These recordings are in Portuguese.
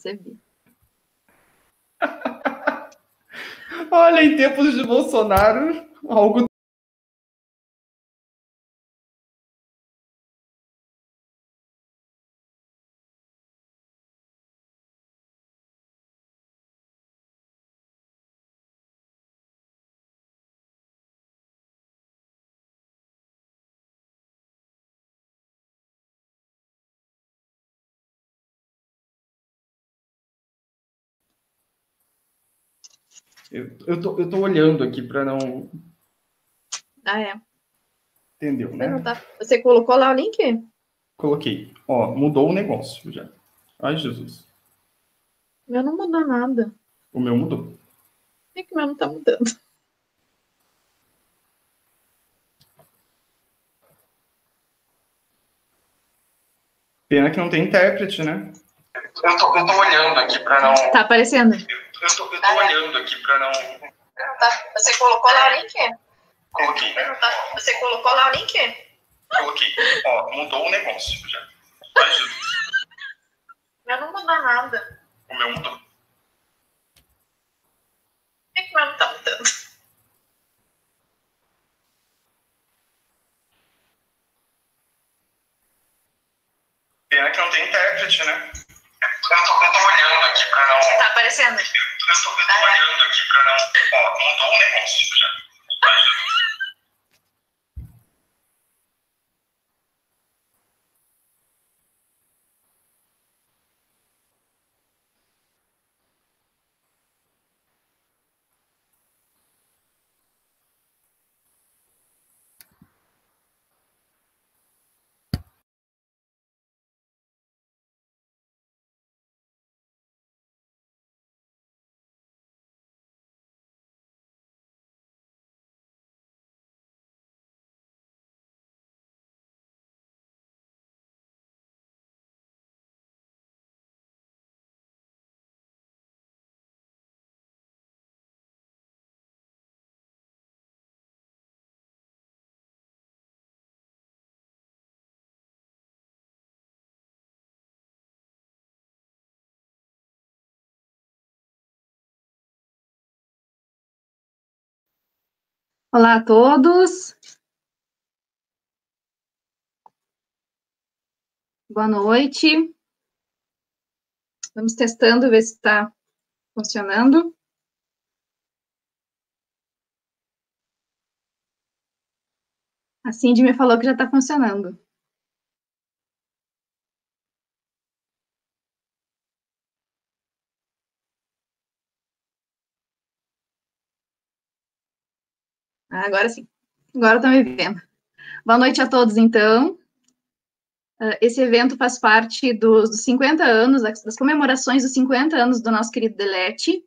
Você viu. Olha, em tempos de Bolsonaro, algo Eu, eu, tô, eu tô olhando aqui para não. Ah, é. Entendeu, né? Você colocou lá o link? Coloquei. Ó, mudou o negócio já. Ai, Jesus. O meu não mudou nada. O meu mudou. Por que, que o meu não tá mudando? Pena que não tem intérprete, né? Eu tô, eu tô olhando aqui para não. Tá aparecendo. Eu tô, eu tô olhando aqui para não. Tá. Você colocou lá o link? Coloquei. Tá. Você colocou lá o link? Coloquei. Ó, mudou o negócio já. Meu não mudou nada. O meu mudou. Por que, que o meu não tá mudando? Pena que não tem intérprete, né? Eu tô, eu tô olhando aqui pra não. Tá aparecendo? Eu tô, eu tô olhando aqui pra não. Ó, mudou o negócio já. Ai, Jesus. Olá a todos. Boa noite. Vamos testando, ver se está funcionando. A Cindy me falou que já está funcionando. Agora sim. Agora estão me vendo. Boa noite a todos, então. Ah, esse evento faz parte dos, 50 anos, das comemorações dos 50 anos do nosso querido Delete.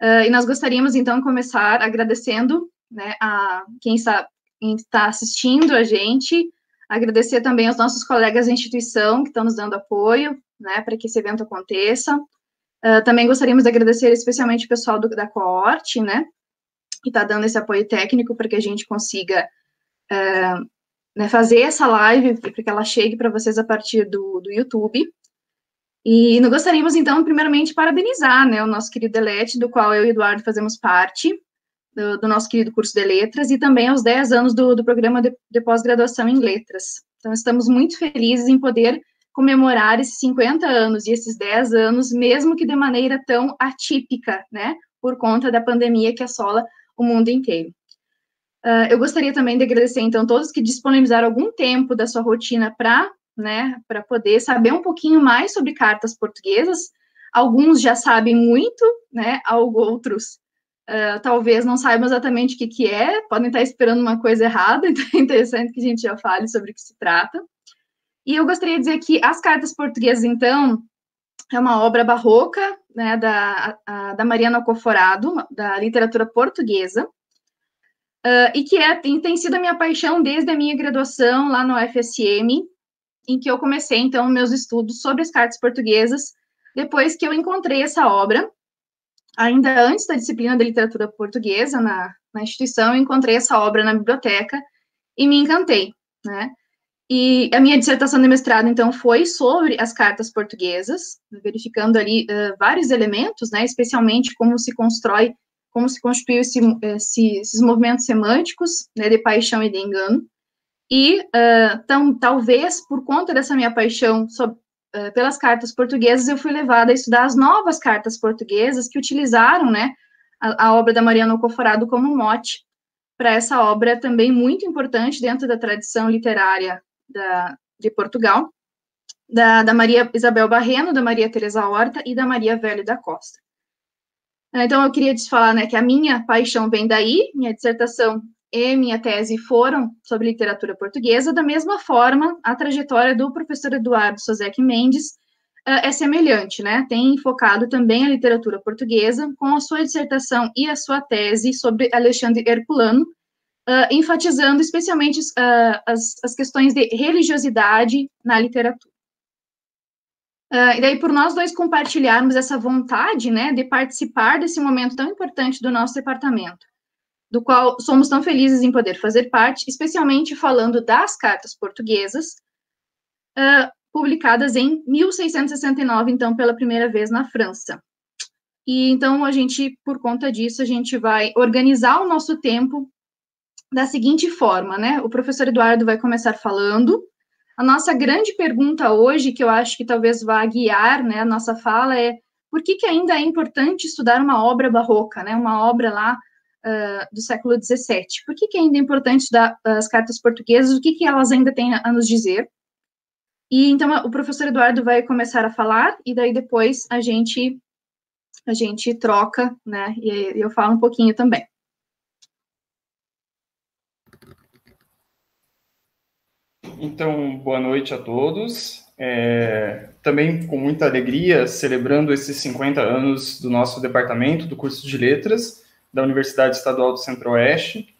Uh, e nós gostaríamos, então, começar agradecendo né, a quem está, quem está assistindo a gente, agradecer também aos nossos colegas da instituição que estão nos dando apoio né, para que esse evento aconteça. Uh, também gostaríamos de agradecer especialmente o pessoal do, da coorte, né, que está dando esse apoio técnico para que a gente consiga é, né, fazer essa live, para que ela chegue para vocês a partir do, do YouTube. E nós gostaríamos, então, primeiramente, parabenizar né, o nosso querido Delete, do qual eu e o Eduardo fazemos parte, do, do nosso querido curso de letras, e também aos 10 anos do, do programa de, de pós-graduação em letras. Então, estamos muito felizes em poder comemorar esses 50 anos e esses 10 anos, mesmo que de maneira tão atípica, né, por conta da pandemia que assola o mundo inteiro. Uh, eu gostaria também de agradecer, então, todos que disponibilizaram algum tempo da sua rotina para né, para poder saber um pouquinho mais sobre cartas portuguesas. Alguns já sabem muito, né, outros uh, talvez não saibam exatamente o que, que é, podem estar esperando uma coisa errada, então é interessante que a gente já fale sobre o que se trata. E eu gostaria de dizer que as cartas portuguesas, então, é uma obra barroca, né, da, a, da Mariana Alcoforado, da literatura portuguesa, uh, e que é, tem, tem sido a minha paixão desde a minha graduação lá no FSM, em que eu comecei, então, meus estudos sobre as cartas portuguesas, depois que eu encontrei essa obra, ainda antes da disciplina de literatura portuguesa na, na instituição, eu encontrei essa obra na biblioteca e me encantei, né? E a minha dissertação de mestrado, então, foi sobre as cartas portuguesas, verificando ali uh, vários elementos, né, especialmente como se constrói, como se constituiu esse, esse, esses movimentos semânticos, né, de paixão e de engano. E, uh, então, talvez, por conta dessa minha paixão sobre, uh, pelas cartas portuguesas, eu fui levada a estudar as novas cartas portuguesas que utilizaram, né, a, a obra da Mariana Alcoforado como mote para essa obra também muito importante dentro da tradição literária da, de Portugal, da, da, Maria Isabel Barreno, da Maria Teresa Horta e da Maria Velho da Costa. Então, eu queria te falar né, que a minha paixão vem daí, minha dissertação e minha tese foram sobre literatura portuguesa, da mesma forma, a trajetória do professor Eduardo Sozek Mendes uh, é semelhante, né? Tem focado também a literatura portuguesa, com a sua dissertação e a sua tese sobre Alexandre Herculano, uh, enfatizando especialmente uh, as, as questões de religiosidade na literatura. Uh, e daí, por nós dois compartilharmos essa vontade, né, de participar desse momento tão importante do nosso departamento, do qual somos tão felizes em poder fazer parte, especialmente falando das cartas portuguesas, uh, publicadas em 1669, então, pela primeira vez na França. E então, a gente, por conta disso, a gente vai organizar o nosso tempo da seguinte forma, né? O professor Eduardo vai começar falando. A nossa grande pergunta hoje, que eu acho que talvez vá guiar né, a nossa fala, é por que, que ainda é importante estudar uma obra barroca, né? Uma obra lá uh, do século XVII. Por que, que ainda é importante estudar as cartas portuguesas? O que, que elas ainda têm a nos dizer? E então o professor Eduardo vai começar a falar e daí depois a gente a gente troca, né? E eu falo um pouquinho também. Então, boa noite a todos. É, também com muita alegria, celebrando esses 50 anos do nosso departamento do curso de Letras da Universidade Estadual do Centro-Oeste.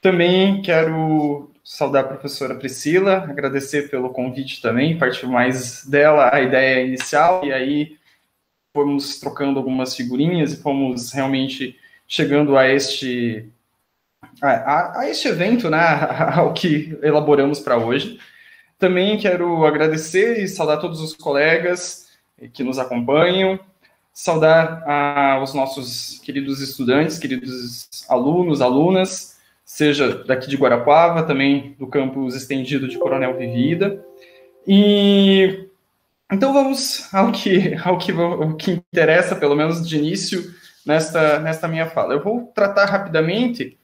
Também quero saudar a professora Priscila, agradecer pelo convite também, partiu mais dela a ideia inicial, e aí fomos trocando algumas figurinhas e fomos realmente chegando a este a, a, este evento, né, ao que elaboramos para hoje. Também quero agradecer e saudar todos os colegas que nos acompanham, saudar aos nossos queridos estudantes, queridos alunos, alunas, seja daqui de Guarapuava, também do campus estendido de Coronel Vivida. E então vamos ao que, ao que, ao que interessa, pelo menos de início, nesta, nesta minha fala. Eu vou tratar rapidamente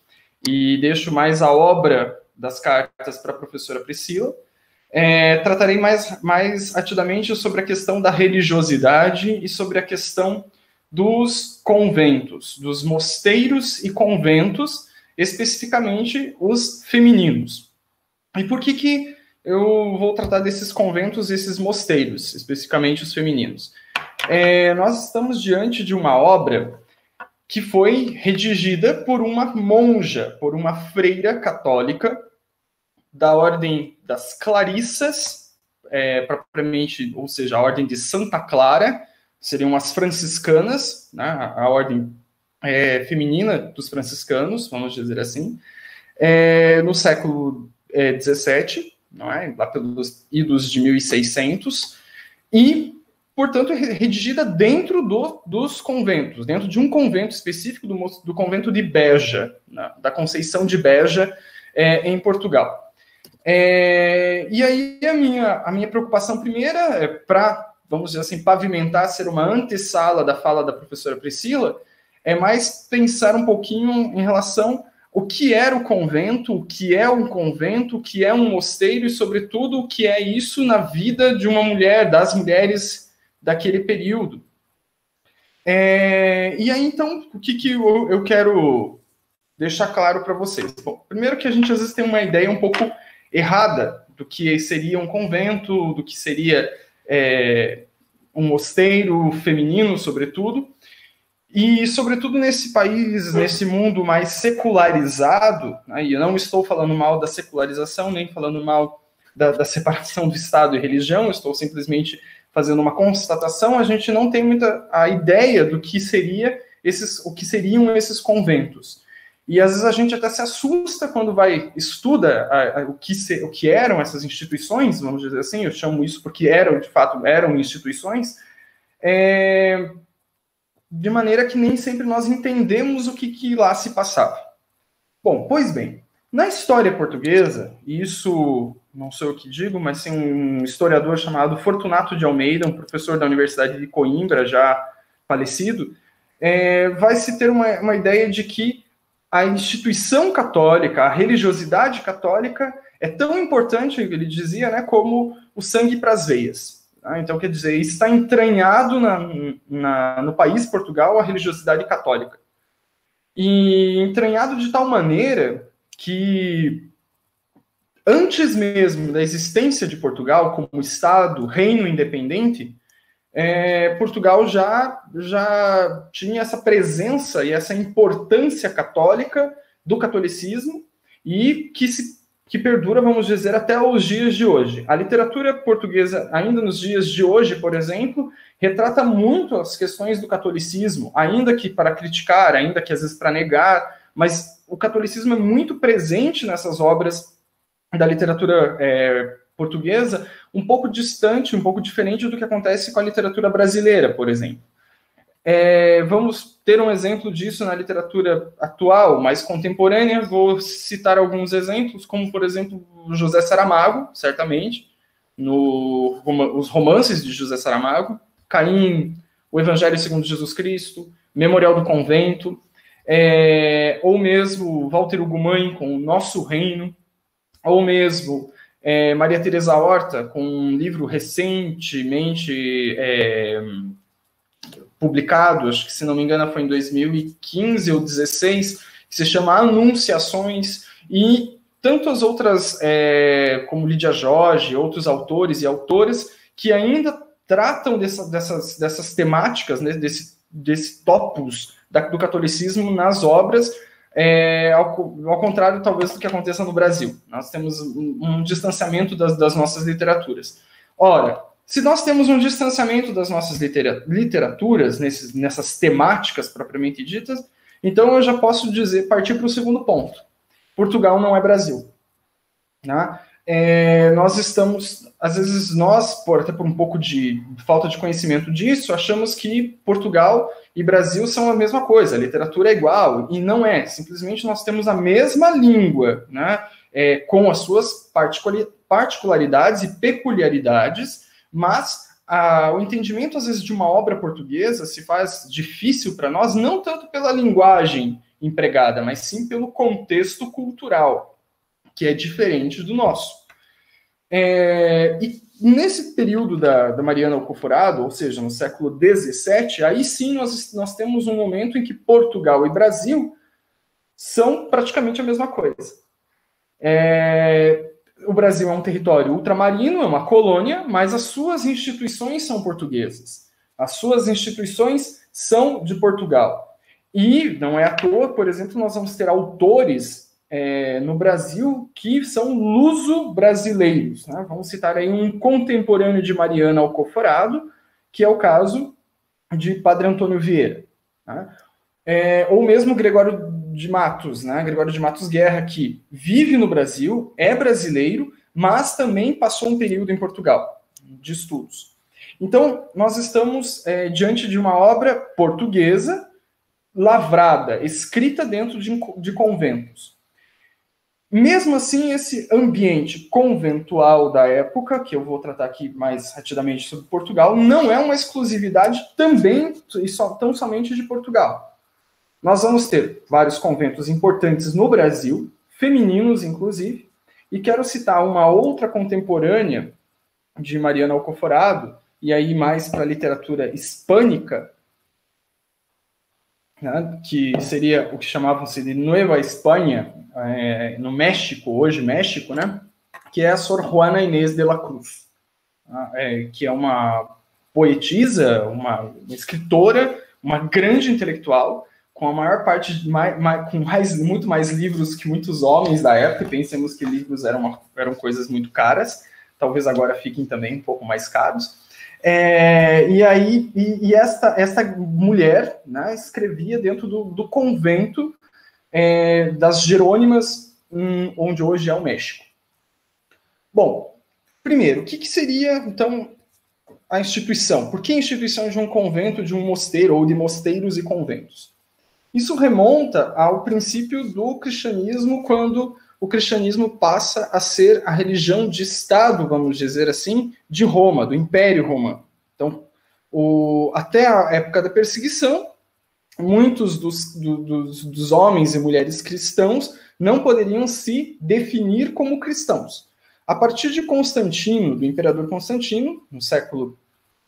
e deixo mais a obra das cartas para a professora Priscila. É, tratarei mais, mais atidamente sobre a questão da religiosidade e sobre a questão dos conventos, dos mosteiros e conventos, especificamente os femininos. E por que, que eu vou tratar desses conventos e esses mosteiros, especificamente os femininos? É, nós estamos diante de uma obra que foi redigida por uma monja, por uma freira católica da ordem das Clarissas, é, propriamente, ou seja, a ordem de Santa Clara, seriam as franciscanas, né, a, ordem é, feminina dos franciscanos, vamos dizer assim, é, no século XVII, é, lá pelos idos de 1600, e portanto, redigida dentro do, dos conventos, dentro de um convento específico do, do convento de Beja, né, da Conceição de Beja, é, em Portugal. É, e aí a minha, a minha preocupação primeira é para, vamos dizer assim, pavimentar, ser uma antessala da fala da professora Priscila, é mais pensar um pouquinho em relação o que era o convento, o que é um convento, o que é um mosteiro e, sobretudo, o que é isso na vida de uma mulher, das mulheres daquele período. É, e aí, então, o que, que eu, eu quero deixar claro para vocês? Bom, primeiro que a gente às vezes tem uma ideia um pouco errada do que seria um convento, do que seria é, um mosteiro feminino, sobretudo. E, sobretudo, nesse país, nesse mundo mais secularizado, né, e eu não estou falando mal da secularização, nem falando mal da, da separação do Estado e religião, estou simplesmente fazendo uma constatação, a gente não tem muita a ideia do que seria esses, o que seriam esses conventos. E às vezes a gente até se assusta quando vai estuda a, a, o, que se, o que eram essas instituições, vamos dizer assim, eu chamo isso porque eram, de fato, eram instituições, é, de maneira que nem sempre nós entendemos o que, que lá se passava. Bom, pois bem, na história portuguesa, isso não sei o que digo, mas tem um historiador chamado Fortunato de Almeida, um professor da Universidade de Coimbra, já falecido, é, vai se ter uma, uma ideia de que a instituição católica, a religiosidade católica é tão importante, ele dizia, né, como o sangue para as veias. Tá? Então, quer dizer, está entranhado na, na, no país Portugal a religiosidade católica. E entranhado de tal maneira que antes mesmo da existência de Portugal como Estado, reino independente, é, Portugal já, já tinha essa presença e essa importância católica do catolicismo e que se que perdura, vamos dizer, até os dias de hoje. A literatura portuguesa, ainda nos dias de hoje, por exemplo, retrata muito as questões do catolicismo, ainda que para criticar, ainda que às vezes para negar, mas o catolicismo é muito presente nessas obras da literatura é, portuguesa, um pouco distante, um pouco diferente do que acontece com a literatura brasileira, por exemplo. É, vamos ter um exemplo disso na literatura atual, mais contemporânea. Vou citar alguns exemplos, como, por exemplo, José Saramago, certamente, no, os romances de José Saramago, Caim, O Evangelho segundo Jesus Cristo, Memorial do Convento, é, ou mesmo Walter Ugumãe com O Nosso Reino, ou mesmo é, Maria Teresa Horta, com um livro recentemente é, publicado, acho que se não me engano foi em 2015 ou 2016, que se chama Anunciações, e tantas outras, é, como Lídia Jorge, outros autores e autoras, que ainda tratam dessa, dessas, dessas temáticas, né, desse, desse topos da, do catolicismo nas obras, é, ao, ao, contrário, talvez, do que aconteça no Brasil. Nós temos um, um distanciamento das, das, nossas literaturas. Ora, se nós temos um distanciamento das nossas literaturas, nesses, nessas temáticas propriamente ditas, então eu já posso dizer, partir para o segundo ponto. Portugal não é Brasil. Né? É, nós estamos, às vezes nós, por, até por um pouco de falta de conhecimento disso, achamos que Portugal e Brasil são a mesma coisa, a literatura é igual, e não é. Simplesmente nós temos a mesma língua, né, é, com as suas particularidades e peculiaridades, mas a, o entendimento, às vezes, de uma obra portuguesa se faz difícil para nós, não tanto pela linguagem empregada, mas sim pelo contexto cultural, que é diferente do nosso. É, e nesse período da, da Mariana Alcoforado, ou seja, no século XVII, aí sim nós, nós temos um momento em que Portugal e Brasil são praticamente a mesma coisa. É, o Brasil é um território ultramarino, é uma colônia, mas as suas instituições são portuguesas. As suas instituições são de Portugal. E não é à toa, por exemplo, nós vamos ter autores é, no Brasil que são luso-brasileiros. Né? Vamos citar aí um contemporâneo de Mariana Alcoforado, que é o caso de Padre Antônio Vieira. Né? É, ou mesmo Gregório de Matos, né? Gregório de Matos Guerra, que vive no Brasil, é brasileiro, mas também passou um período em Portugal de estudos. Então, nós estamos é, diante de uma obra portuguesa, lavrada, escrita dentro de, de conventos. Mesmo assim, esse ambiente conventual da época, que eu vou tratar aqui mais rapidamente sobre Portugal, não é uma exclusividade também e só, tão somente de Portugal. Nós vamos ter vários conventos importantes no Brasil, femininos inclusive, e quero citar uma outra contemporânea de Mariana Alcoforado, e aí mais para a literatura hispânica, né, que seria o que chamavam-se de Nueva Espanha, é, no México, hoje México, né? Que é a Sor Juana Inês de la Cruz, tá? é, que é uma poetisa, uma, uma, escritora, uma grande intelectual, com a maior parte, mais, mais, com mais, muito mais livros que muitos homens da época. Pensemos que livros eram, eram coisas muito caras, talvez agora fiquem também um pouco mais caros. É, e aí, e, e, esta, esta mulher né, escrevia dentro do, do convento é, das Jerônimas, onde hoje é o México. Bom, primeiro, o que, que seria, então, a instituição? Por que a instituição de um convento, de um mosteiro, ou de mosteiros e conventos? Isso remonta ao princípio do cristianismo, quando o cristianismo passa a ser a religião de Estado, vamos dizer assim, de Roma, do Império Romano. Então, o, até a época da perseguição, muitos dos, do, dos, dos homens e mulheres cristãos não poderiam se definir como cristãos. A partir de Constantino, do imperador Constantino, no século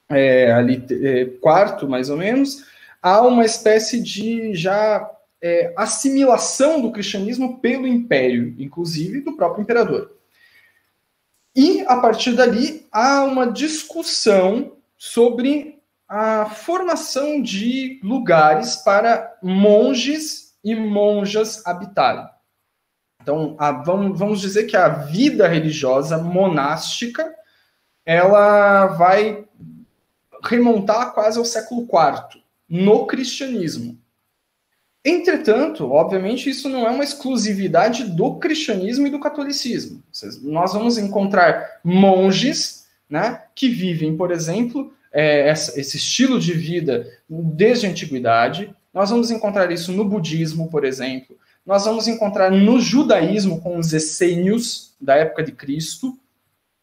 é, ali, é, quarto, mais ou menos, há uma espécie de já é, assimilação do cristianismo pelo império, inclusive do próprio imperador. E, a partir dali, há uma discussão sobre a formação de lugares para monges e monjas habitarem. Então, a, vamos, vamos dizer que a vida religiosa monástica ela vai remontar quase ao século IV no cristianismo. Entretanto, obviamente, isso não é uma exclusividade do cristianismo e do catolicismo. Nós vamos encontrar monges né, que vivem, por exemplo, é, esse estilo de vida desde a antiguidade. Nós vamos encontrar isso no budismo, por exemplo. Nós vamos encontrar no judaísmo com os essênios da época de Cristo,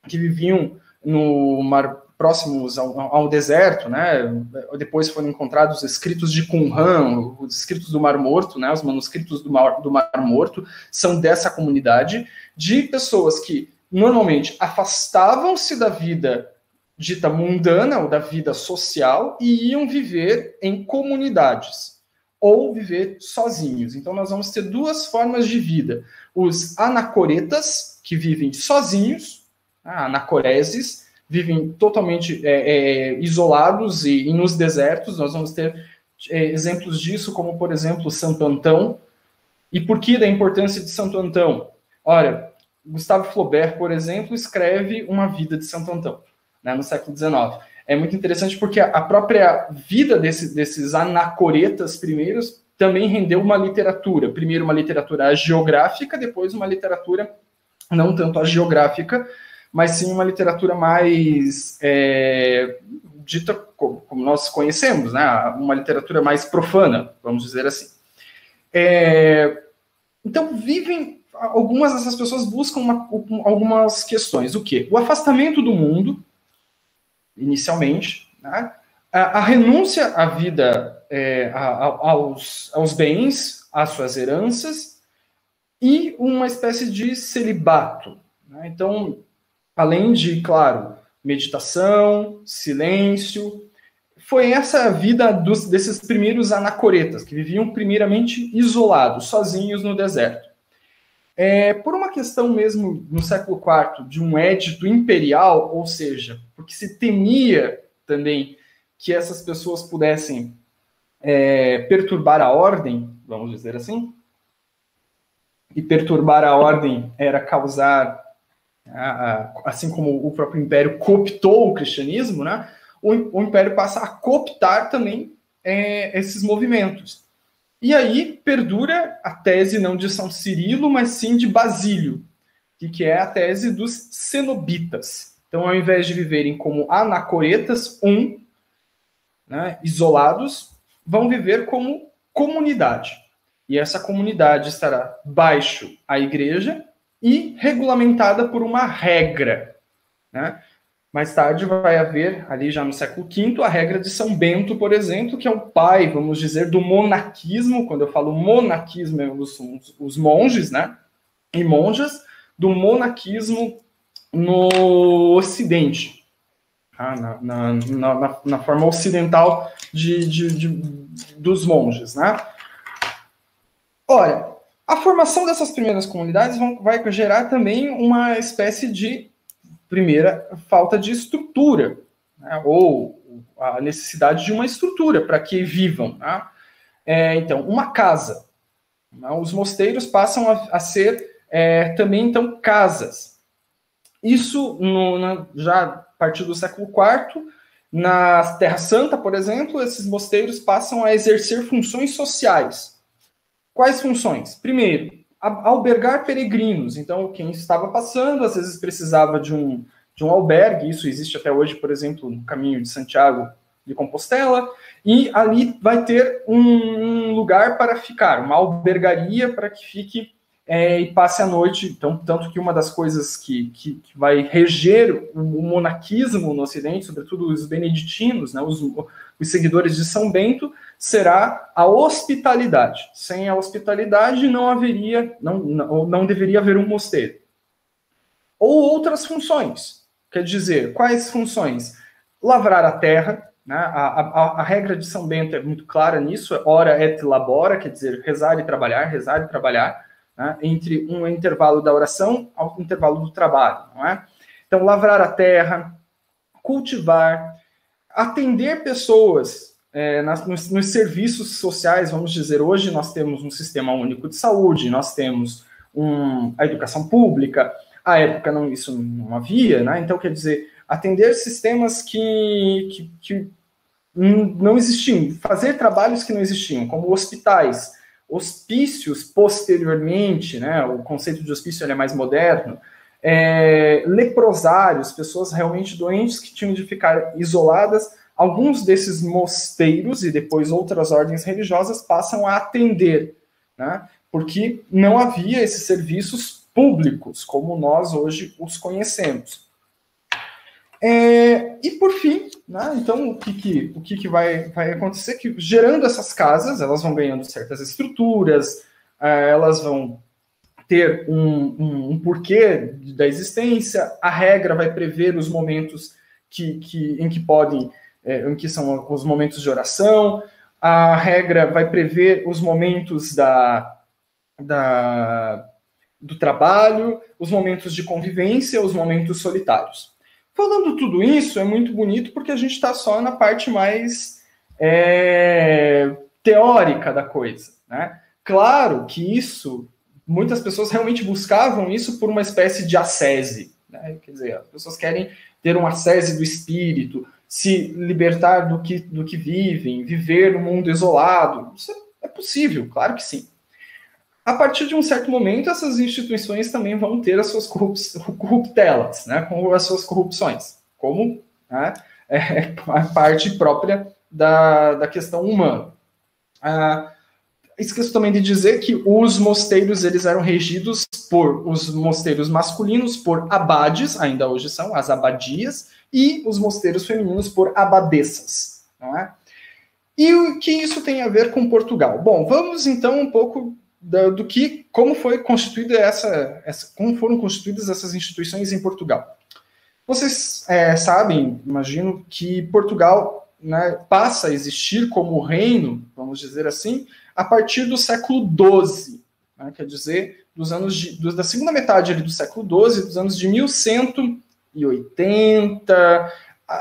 que viviam no mar próximos ao, ao, deserto, né? Depois foram encontrados os escritos de Qumran, os escritos do Mar Morto, né? Os manuscritos do Mar, do Mar Morto são dessa comunidade de pessoas que normalmente afastavam-se da vida dita mundana ou da vida social e iam viver em comunidades ou viver sozinhos. Então nós vamos ter duas formas de vida: os anacoretas que vivem sozinhos, anacoreses, vivem totalmente é, é, isolados e, e, nos desertos. Nós vamos ter é, exemplos disso, como, por exemplo, Santo Antão. E por que da importância de Santo Antão? Olha, Gustavo Flaubert, por exemplo, escreve uma vida de Santo Antão, né, no século XIX. É muito interessante porque a própria vida desse, desses anacoretas primeiros também rendeu uma literatura. Primeiro uma literatura geográfica, depois uma literatura não tanto a geográfica, mas sim uma literatura mais é, dita como, nós conhecemos, né? uma literatura mais profana, vamos dizer assim. É, então, vivem, algumas dessas pessoas buscam uma, algumas questões. O quê? O afastamento do mundo, inicialmente, né? a, a, renúncia à vida, é, a, a, aos, aos bens, às suas heranças, e uma espécie de celibato. Né? Então, além de, claro, meditação, silêncio. Foi essa a vida dos, desses primeiros anacoretas, que viviam primeiramente isolados, sozinhos no deserto. É, por uma questão mesmo no século IV de um édito imperial, ou seja, porque se temia também que essas pessoas pudessem é, perturbar a ordem, vamos dizer assim, e perturbar a ordem era causar assim como o próprio império cooptou o cristianismo, né, o, império passa a cooptar também é, esses movimentos. E aí perdura a tese não de São Cirilo, mas sim de Basílio, que, que é a tese dos cenobitas. Então, ao invés de viverem como anacoretas, um, né, isolados, vão viver como comunidade. E essa comunidade estará baixo a igreja e regulamentada por uma regra. Né? Mais tarde vai haver, ali já no século V, a regra de São Bento, por exemplo, que é o pai, vamos dizer, do monaquismo. Quando eu falo monaquismo, é os, os monges né? e monjas, do monaquismo no Ocidente, tá? na, na, na, na, forma ocidental de, de, de, dos monges. Né? Ora, a formação dessas primeiras comunidades vão, vai gerar também uma espécie de, primeira, falta de estrutura, né? ou a necessidade de uma estrutura para que vivam. Né? É, então, uma casa. Né? Os mosteiros passam a, a ser é, também, então, casas. Isso no, já a partir do século IV, na Terra Santa, por exemplo, esses mosteiros passam a exercer funções sociais Quais funções? Primeiro, albergar peregrinos. Então, quem estava passando, às vezes precisava de um, de um albergue, isso existe até hoje, por exemplo, no caminho de Santiago de Compostela, e ali vai ter um lugar para ficar, uma albergaria para que fique é, e passe a noite. Então, tanto que uma das coisas que, que, que vai reger o, o monaquismo no Ocidente, sobretudo os beneditinos, né, os, os seguidores de São Bento, será a hospitalidade. Sem a hospitalidade não haveria, não, não, não deveria haver um mosteiro. Ou outras funções. Quer dizer, quais funções? Lavrar a terra, né? A, a, a, regra de São Bento é muito clara nisso, ora et labora, quer dizer, rezar e trabalhar, rezar e trabalhar, né? entre um intervalo da oração ao intervalo do trabalho, não é? Então, lavrar a terra, cultivar, atender pessoas é, nas, nos, nos, serviços sociais, vamos dizer, hoje nós temos um sistema único de saúde, nós temos um, a educação pública, à época não, isso não havia, né? Então, quer dizer, atender sistemas que, que, que não existiam, fazer trabalhos que não existiam, como hospitais, hospícios posteriormente, né? O conceito de hospício é mais moderno, é, leprosários, pessoas realmente doentes que tinham de ficar isoladas alguns desses mosteiros e depois outras ordens religiosas passam a atender, né? porque não havia esses serviços públicos como nós hoje os conhecemos. É, e por fim, né, então o que, que o que, que vai, vai acontecer? Que gerando essas casas, elas vão ganhando certas estruturas, é, elas vão ter um, um, um, porquê da existência, a regra vai prever os momentos que, que, em que podem é, em que são os momentos de oração. A regra vai prever os momentos da, da, do trabalho, os momentos de convivência, os momentos solitários. Falando tudo isso, é muito bonito porque a gente está só na parte mais é, teórica da coisa. Né? Claro que isso, muitas pessoas realmente buscavam isso por uma espécie de ascese. Né? Quer dizer, as pessoas querem ter um ascese do espírito, se libertar do que, do que vivem, viver no mundo isolado. Isso é possível, claro que sim. A partir de um certo momento, essas instituições também vão ter as suas corruptelas, né, com as suas corrupções, como né, é a parte própria da, da questão humana. Ah, esqueço também de dizer que os mosteiros eles eram regidos por os mosteiros masculinos por abades, ainda hoje são as abadias, e os mosteiros femininos por abadesas. É? E o que isso tem a ver com Portugal? Bom, vamos então um pouco do, do que, como foi constituída essa, essa, como foram constituídas essas instituições em Portugal. Vocês é, sabem, imagino, que Portugal né, passa a existir como reino, vamos dizer assim, a partir do século XII, né, quer dizer, dos anos de, do, da segunda metade do século XII, dos anos de 1100 e 80.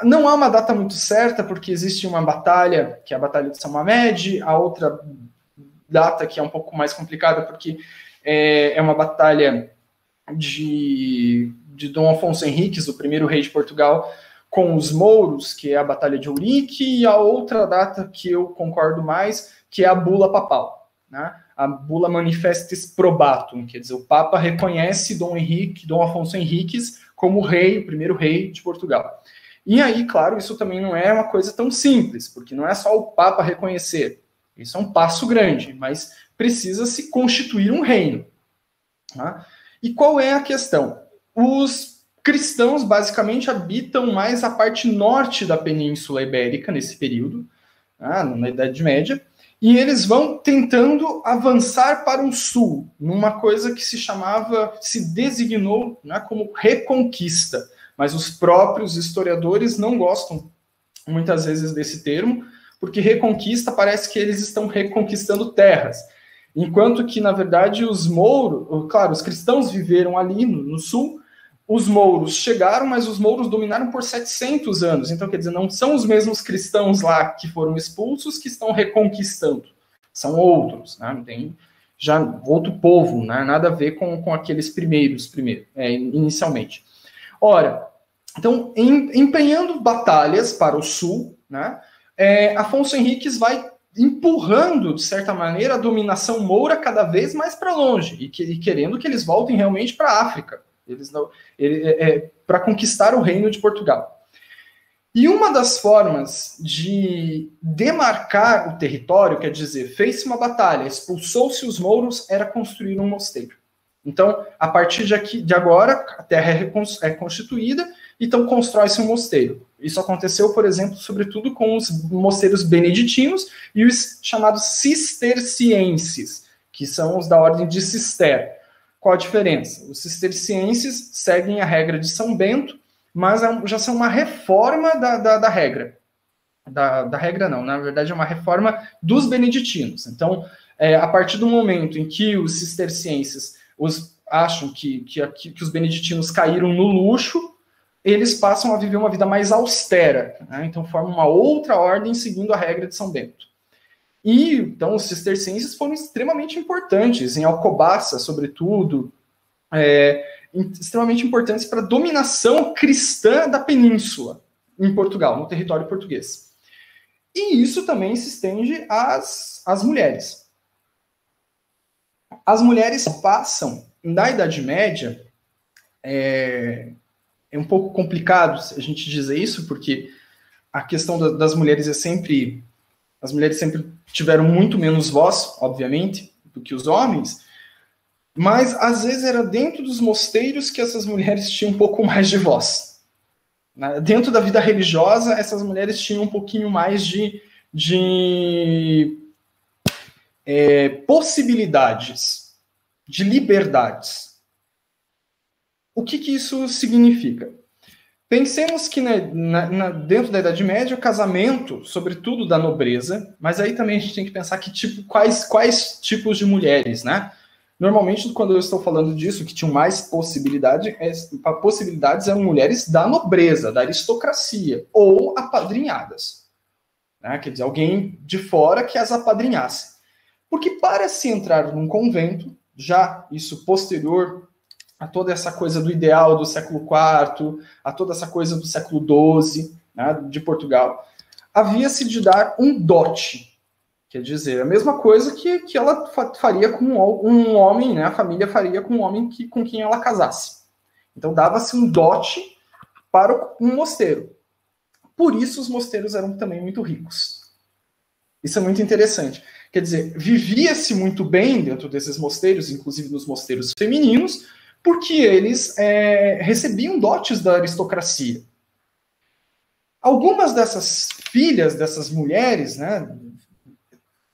Não há uma data muito certa, porque existe uma batalha, que é a Batalha de São Mamed, a outra data que é um pouco mais complicada, porque é, é uma batalha de, de Dom Afonso Henriques, o primeiro rei de Portugal, com os mouros, que é a Batalha de Ourique, e a outra data que eu concordo mais, que é a Bula Papal, né? a Bula Manifestis Probatum, quer dizer, o Papa reconhece Dom Henrique, Dom Afonso Henriques como rei, o primeiro rei de Portugal. E aí, claro, isso também não é uma coisa tão simples, porque não é só o Papa reconhecer. Isso é um passo grande, mas precisa se constituir um reino. Tá? E qual é a questão? Os cristãos basicamente habitam mais a parte norte da Península Ibérica nesse período, tá? na Idade Média, e eles vão tentando avançar para o sul, numa coisa que se chamava, se designou né, como reconquista. Mas os próprios historiadores não gostam muitas vezes desse termo, porque reconquista parece que eles estão reconquistando terras. Enquanto que, na verdade, os mouros, claro, os cristãos viveram ali no, no sul, os mouros chegaram, mas os mouros dominaram por 700 anos. Então, quer dizer, não são os mesmos cristãos lá que foram expulsos que estão reconquistando. São outros, né? Tem já outro povo, né? Nada a ver com, com aqueles primeiros, primeiro, é, inicialmente. Ora, então, em, empenhando batalhas para o sul, né? É, Afonso Henriques vai empurrando, de certa maneira, a dominação moura cada vez mais para longe e, que, e, querendo que eles voltem realmente para a África, eles é, é para conquistar o reino de Portugal. E uma das formas de demarcar o território, quer dizer, fez-se uma batalha, expulsou-se os mouros, era construir um mosteiro. Então, a partir de, aqui, de agora, a terra é, é constituída, então constrói-se um mosteiro. Isso aconteceu, por exemplo, sobretudo com os mosteiros beneditinos e os chamados cistercienses, que são os da ordem de Cister. Qual a diferença? Os cistercienses seguem a regra de São Bento, mas é já são uma reforma da, da, da regra. Da, da, regra não, na verdade é uma reforma dos beneditinos. Então, é, a partir do momento em que os cistercienses os, acham que, que, que os beneditinos caíram no luxo, eles passam a viver uma vida mais austera. Né? Então, formam uma outra ordem seguindo a regra de São Bento. E, então, os cistercienses foram extremamente importantes, em Alcobaça, sobretudo, é, extremamente importantes para a dominação cristã da península, em Portugal, no território português. E isso também se estende às, às mulheres. As mulheres passam, na Idade Média, é, é um pouco complicado a gente dizer isso, porque a questão da, das mulheres é sempre. As mulheres sempre tiveram muito menos voz, obviamente, do que os homens, mas às vezes era dentro dos mosteiros que essas mulheres tinham um pouco mais de voz. Né? Dentro da vida religiosa, essas mulheres tinham um pouquinho mais de, de é, possibilidades, de liberdades. O que, que isso significa? Pensemos que na, na, na, dentro da Idade Média o casamento, sobretudo da nobreza, mas aí também a gente tem que pensar que tipo, quais, quais tipos de mulheres, né? Normalmente, quando eu estou falando disso, que tinham mais possibilidade, é, possibilidades eram mulheres da nobreza, da aristocracia, ou apadrinhadas. Né? Quer dizer, alguém de fora que as apadrinhasse. Porque para se entrar num convento, já isso posterior a toda essa coisa do ideal do século IV, a toda essa coisa do século XII, né, de Portugal, havia-se de dar um dote, quer dizer, a mesma coisa que, que ela faria com um homem, né, a família faria com um homem que, com quem ela casasse. Então dava-se um dote para um mosteiro. Por isso os mosteiros eram também muito ricos. Isso é muito interessante. Quer dizer, vivia-se muito bem dentro desses mosteiros, inclusive nos mosteiros femininos, porque eles é, recebiam dotes da aristocracia. Algumas dessas filhas, dessas mulheres, né,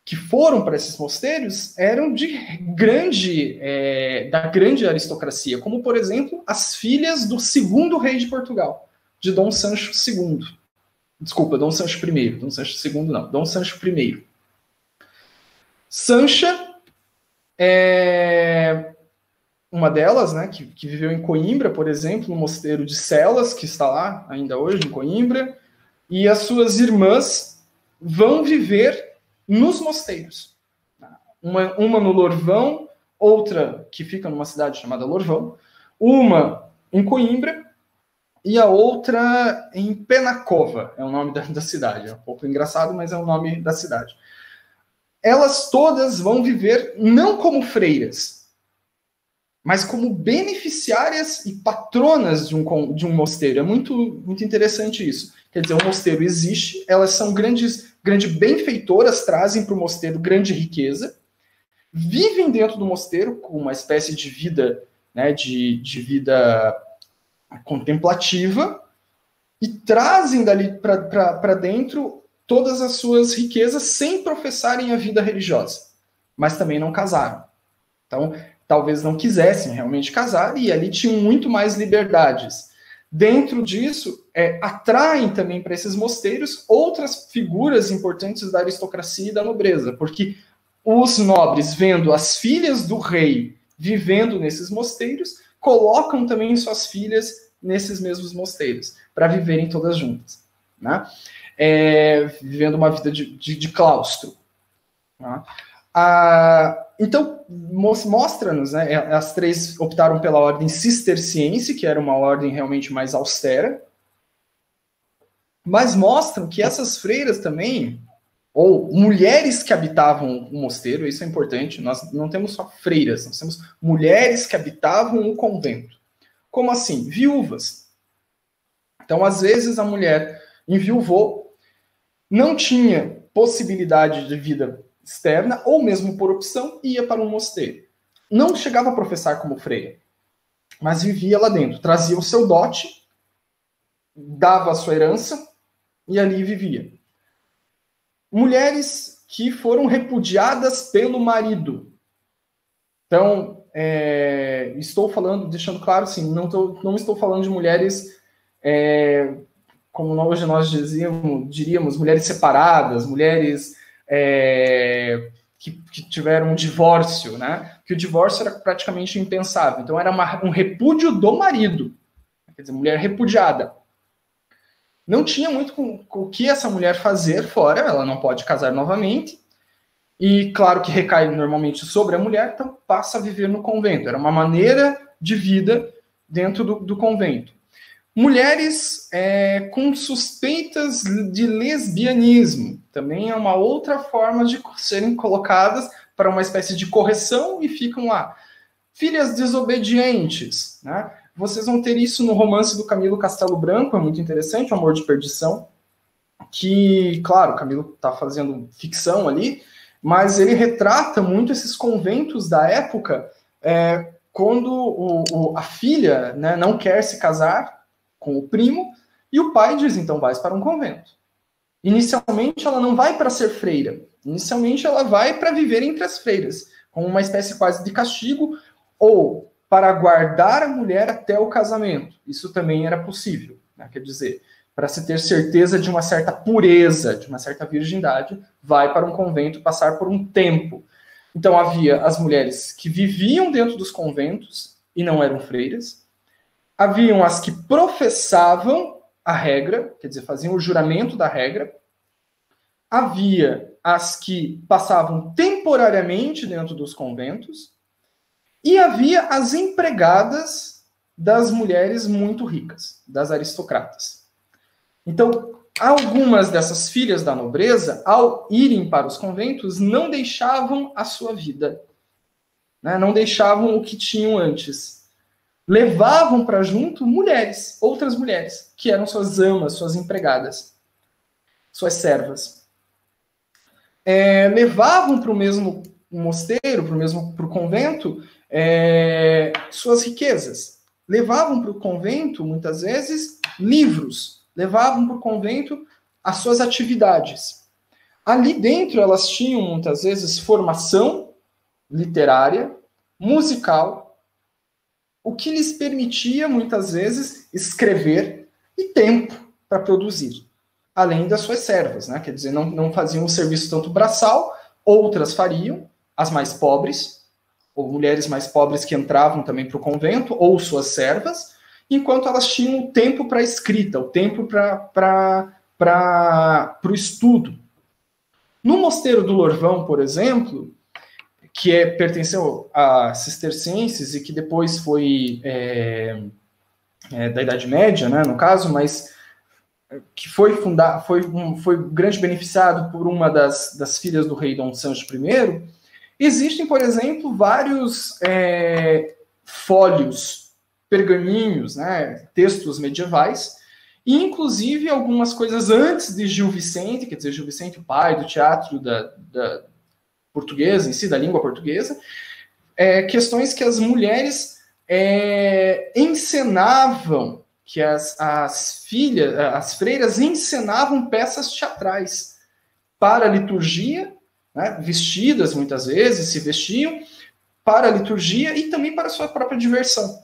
que foram para esses mosteiros, eram de grande, é, da grande aristocracia, como, por exemplo, as filhas do segundo rei de Portugal, de Dom Sancho II. Desculpa, Dom Sancho I, Dom Sancho II não, Dom Sancho I. Sancha é, uma delas, né, que, que, viveu em Coimbra, por exemplo, no mosteiro de Celas, que está lá ainda hoje em Coimbra, e as suas irmãs vão viver nos mosteiros. Uma, uma no Lorvão, outra que fica numa cidade chamada Lorvão, uma em Coimbra e a outra em Penacova, é o nome da, da cidade. É um pouco engraçado, mas é o nome da cidade. Elas todas vão viver não como freiras, mas como beneficiárias e patronas de um, de um mosteiro. É muito, muito interessante isso. Quer dizer, o mosteiro existe, elas são grandes, grandes benfeitoras, trazem para o mosteiro grande riqueza, vivem dentro do mosteiro com uma espécie de vida, né, de, de vida contemplativa, e trazem dali para dentro todas as suas riquezas sem professarem a vida religiosa, mas também não casaram. Então, talvez não quisessem realmente casar e ali tinham muito mais liberdades. Dentro disso, é, atraem também para esses mosteiros outras figuras importantes da aristocracia e da nobreza, porque os nobres, vendo as filhas do rei vivendo nesses mosteiros, colocam também suas filhas nesses mesmos mosteiros, para viverem todas juntas, né? É, vivendo uma vida de, de, de claustro. Né? Ah, então, mostra-nos, né, é, as três optaram pela ordem cisterciense, que era uma ordem realmente mais austera, mas mostram que essas freiras também ou mulheres que habitavam o mosteiro, isso é importante, nós não temos só freiras, nós temos mulheres que habitavam o convento. Como assim? Viúvas. Então, às vezes, a mulher enviuvou, não tinha possibilidade de vida externa, ou mesmo por opção, ia para um mosteiro. Não chegava a professar como freira, mas vivia lá dentro, trazia o seu dote, dava a sua herança e ali vivia. Mulheres que foram repudiadas pelo marido. Então, é, estou falando, deixando claro, assim, não, tô, não estou falando de mulheres é, como hoje nós dizíamos, diríamos, mulheres separadas, mulheres é, que, que, tiveram um divórcio, né? Que o divórcio era praticamente impensável. Então era uma, um repúdio do marido, quer dizer, mulher repudiada. Não tinha muito com, com o que essa mulher fazer fora, ela não pode casar novamente. E claro que recai normalmente sobre a mulher, então passa a viver no convento. Era uma maneira de vida dentro do, do convento. Mulheres é, com suspeitas de lesbianismo também é uma outra forma de serem colocadas para uma espécie de correção e ficam lá. Filhas desobedientes, né? Vocês vão ter isso no romance do Camilo Castelo Branco, é muito interessante, o Amor de Perdição, que, claro, o Camilo está fazendo ficção ali, mas ele retrata muito esses conventos da época, é, quando o, o, a filha né, não quer se casar com o primo, e o pai diz: então vai para um convento. Inicialmente, ela não vai para ser freira. Inicialmente, ela vai para viver entre as freiras, como uma espécie quase de castigo, ou para guardar a mulher até o casamento. Isso também era possível. Né? Quer dizer, para se ter certeza de uma certa pureza, de uma certa virgindade, vai para um convento passar por um tempo. Então havia as mulheres que viviam dentro dos conventos e não eram freiras, haviam as que professavam a regra, quer dizer, faziam o juramento da regra, havia as que passavam temporariamente dentro dos conventos, e havia as empregadas das mulheres muito ricas, das aristocratas. Então, algumas dessas filhas da nobreza, ao irem para os conventos, não deixavam a sua vida, né? não deixavam o que tinham antes levavam para junto mulheres, outras mulheres, que eram suas amas, suas empregadas, suas servas. É, levavam para o mesmo mosteiro, para o mesmo pro convento, é, suas riquezas. Levavam para o convento, muitas vezes, livros. Levavam para o convento as suas atividades. Ali dentro, elas tinham, muitas vezes, formação literária, musical, o que lhes permitia, muitas vezes, escrever e tempo para produzir, além das suas servas, né? quer dizer, não, não faziam o serviço tanto braçal, outras fariam, as mais pobres, ou mulheres mais pobres que entravam também para o convento, ou suas servas, enquanto elas tinham o tempo para a escrita, o tempo para o estudo. No Mosteiro do Lorvão, por exemplo, que é, pertenceu a cistercienses e que depois foi é, é, da Idade Média, né, no caso, mas que foi fundado, foi, um, foi grande beneficiado por uma das, das filhas do rei Dom Sancho I. Existem, por exemplo, vários é, fólios, pergaminhos, né, textos medievais, e inclusive algumas coisas antes de Gil Vicente, quer dizer, Gil Vicente, o pai do teatro da, da portuguesa, em si, da língua portuguesa, é, questões que as mulheres é, encenavam, que as, as filhas, as freiras encenavam peças teatrais para a liturgia, né, vestidas muitas vezes, se vestiam para a liturgia e também para a sua própria diversão.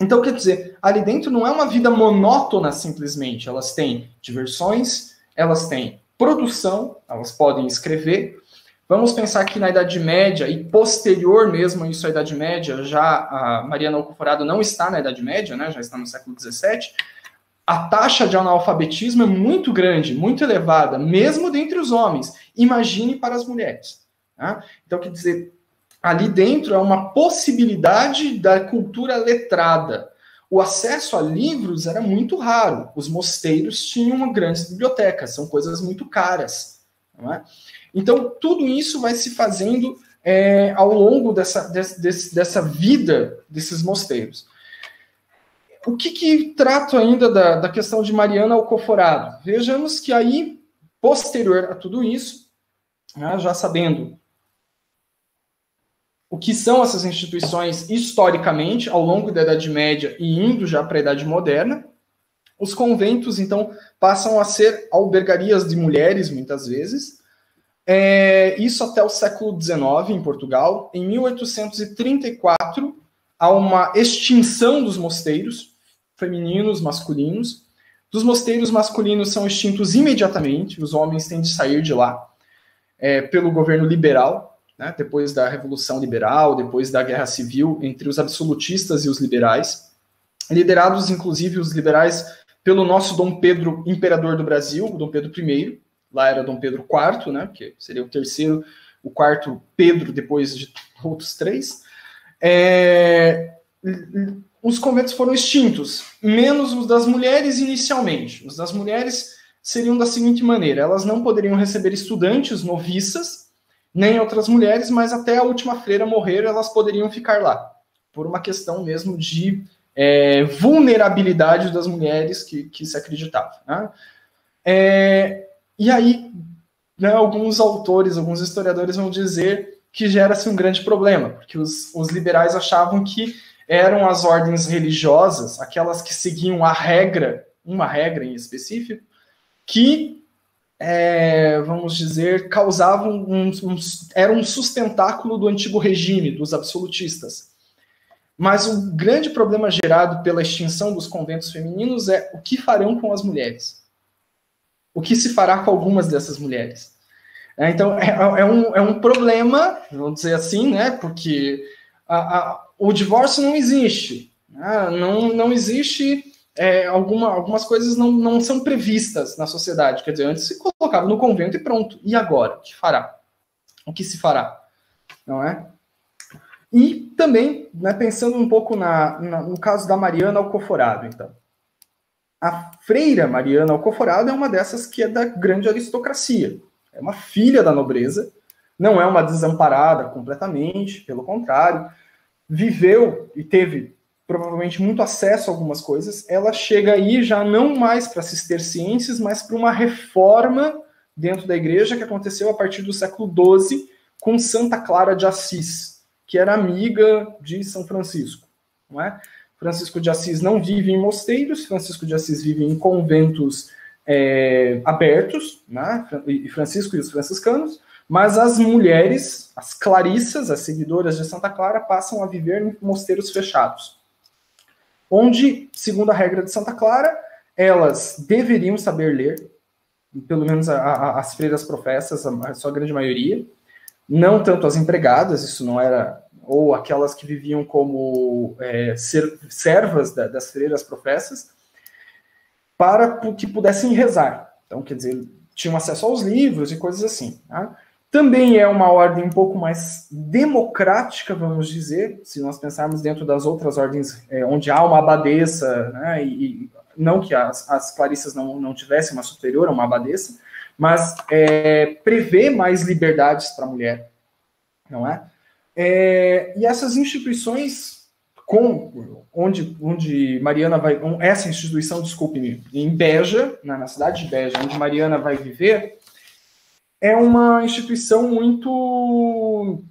Então, quer dizer, ali dentro não é uma vida monótona simplesmente, elas têm diversões, elas têm produção, elas podem escrever, Vamos pensar que na Idade Média e posterior mesmo isso à Idade Média, já a Mariana Alcoforado não está na Idade Média, né, já está no século XVII, a taxa de analfabetismo é muito grande, muito elevada, mesmo dentre os homens. Imagine para as mulheres. Tá? Então, quer dizer, ali dentro é uma possibilidade da cultura letrada. O acesso a livros era muito raro. Os mosteiros tinham grandes bibliotecas, são coisas muito caras. É? Então, tudo isso vai se fazendo é, ao longo dessa, desse, dessa vida desses mosteiros. O que, que trato ainda da, da questão de Mariana Alcoforado? Vejamos que aí, posterior a tudo isso, né, já sabendo o que são essas instituições historicamente, ao longo da Idade Média e indo já para a Idade Moderna, os conventos, então, passam a ser albergarias de mulheres, muitas vezes, é, isso até o século XIX em Portugal. Em 1834, há uma extinção dos mosteiros, femininos, masculinos. Dos mosteiros masculinos são extintos imediatamente, os homens têm de sair de lá é, pelo governo liberal, né, depois da Revolução Liberal, depois da Guerra Civil, entre os absolutistas e os liberais. Liderados, inclusive, os liberais pelo nosso Dom Pedro, imperador do Brasil, Dom Pedro I, lá era Dom Pedro IV, né, que seria o terceiro, o quarto Pedro depois de outros três. É, os conventos foram extintos, menos os das mulheres inicialmente. Os das mulheres seriam da seguinte maneira: elas não poderiam receber estudantes noviças, nem outras mulheres, mas até a última freira morrer, elas poderiam ficar lá, por uma questão mesmo de é, vulnerabilidade das mulheres que, que se acreditava. Né? É, e aí, né, alguns autores, alguns historiadores vão dizer que gera-se um grande problema, porque os, os liberais achavam que eram as ordens religiosas, aquelas que seguiam a regra, uma regra em específico, que, é, vamos dizer, causavam um, um, era um sustentáculo do antigo regime, dos absolutistas. Mas o grande problema gerado pela extinção dos conventos femininos é o que farão com as mulheres o que se fará com algumas dessas mulheres? É, então, é, é, um, é um problema, vamos dizer assim, né? Porque a, a, o divórcio não existe. Né? Não, não existe. É, alguma, algumas coisas não, não são previstas na sociedade. Quer dizer, antes se colocava no convento e pronto. E agora? O que fará? O que se fará? Não é? E também, né, pensando um pouco na, na, no caso da Mariana Alcoforado, então. A freira Mariana Alcoforado é uma dessas que é da grande aristocracia. É uma filha da nobreza, não é uma desamparada completamente, pelo contrário. Viveu e teve provavelmente muito acesso a algumas coisas. Ela chega aí já não mais para cistercienses, mas para uma reforma dentro da igreja que aconteceu a partir do século XII com Santa Clara de Assis, que era amiga de São Francisco. Não é? Francisco de Assis não vive em mosteiros, Francisco de Assis vive em conventos é, abertos, né? e Francisco e os franciscanos, mas as mulheres, as clarissas, as seguidoras de Santa Clara, passam a viver em mosteiros fechados, onde, segundo a regra de Santa Clara, elas deveriam saber ler, pelo menos a, a, as freiras professas, a, a sua grande maioria, não tanto as empregadas, isso não era ou aquelas que viviam como é, ser, servas da, das freiras professas, para que pudessem rezar. Então, quer dizer, tinham acesso aos livros e coisas assim. Tá? Também é uma ordem um pouco mais democrática, vamos dizer, se nós pensarmos dentro das outras ordens é, onde há uma abadesa, né, e, não que as, as clarissas não, não tivessem uma superior a uma abadesa, mas é, prevê mais liberdades para a mulher, não é? É, e essas instituições, com, onde, onde Mariana vai. Essa instituição, desculpe-me, em Beja, na, na cidade de Beja, onde Mariana vai viver, é uma instituição muito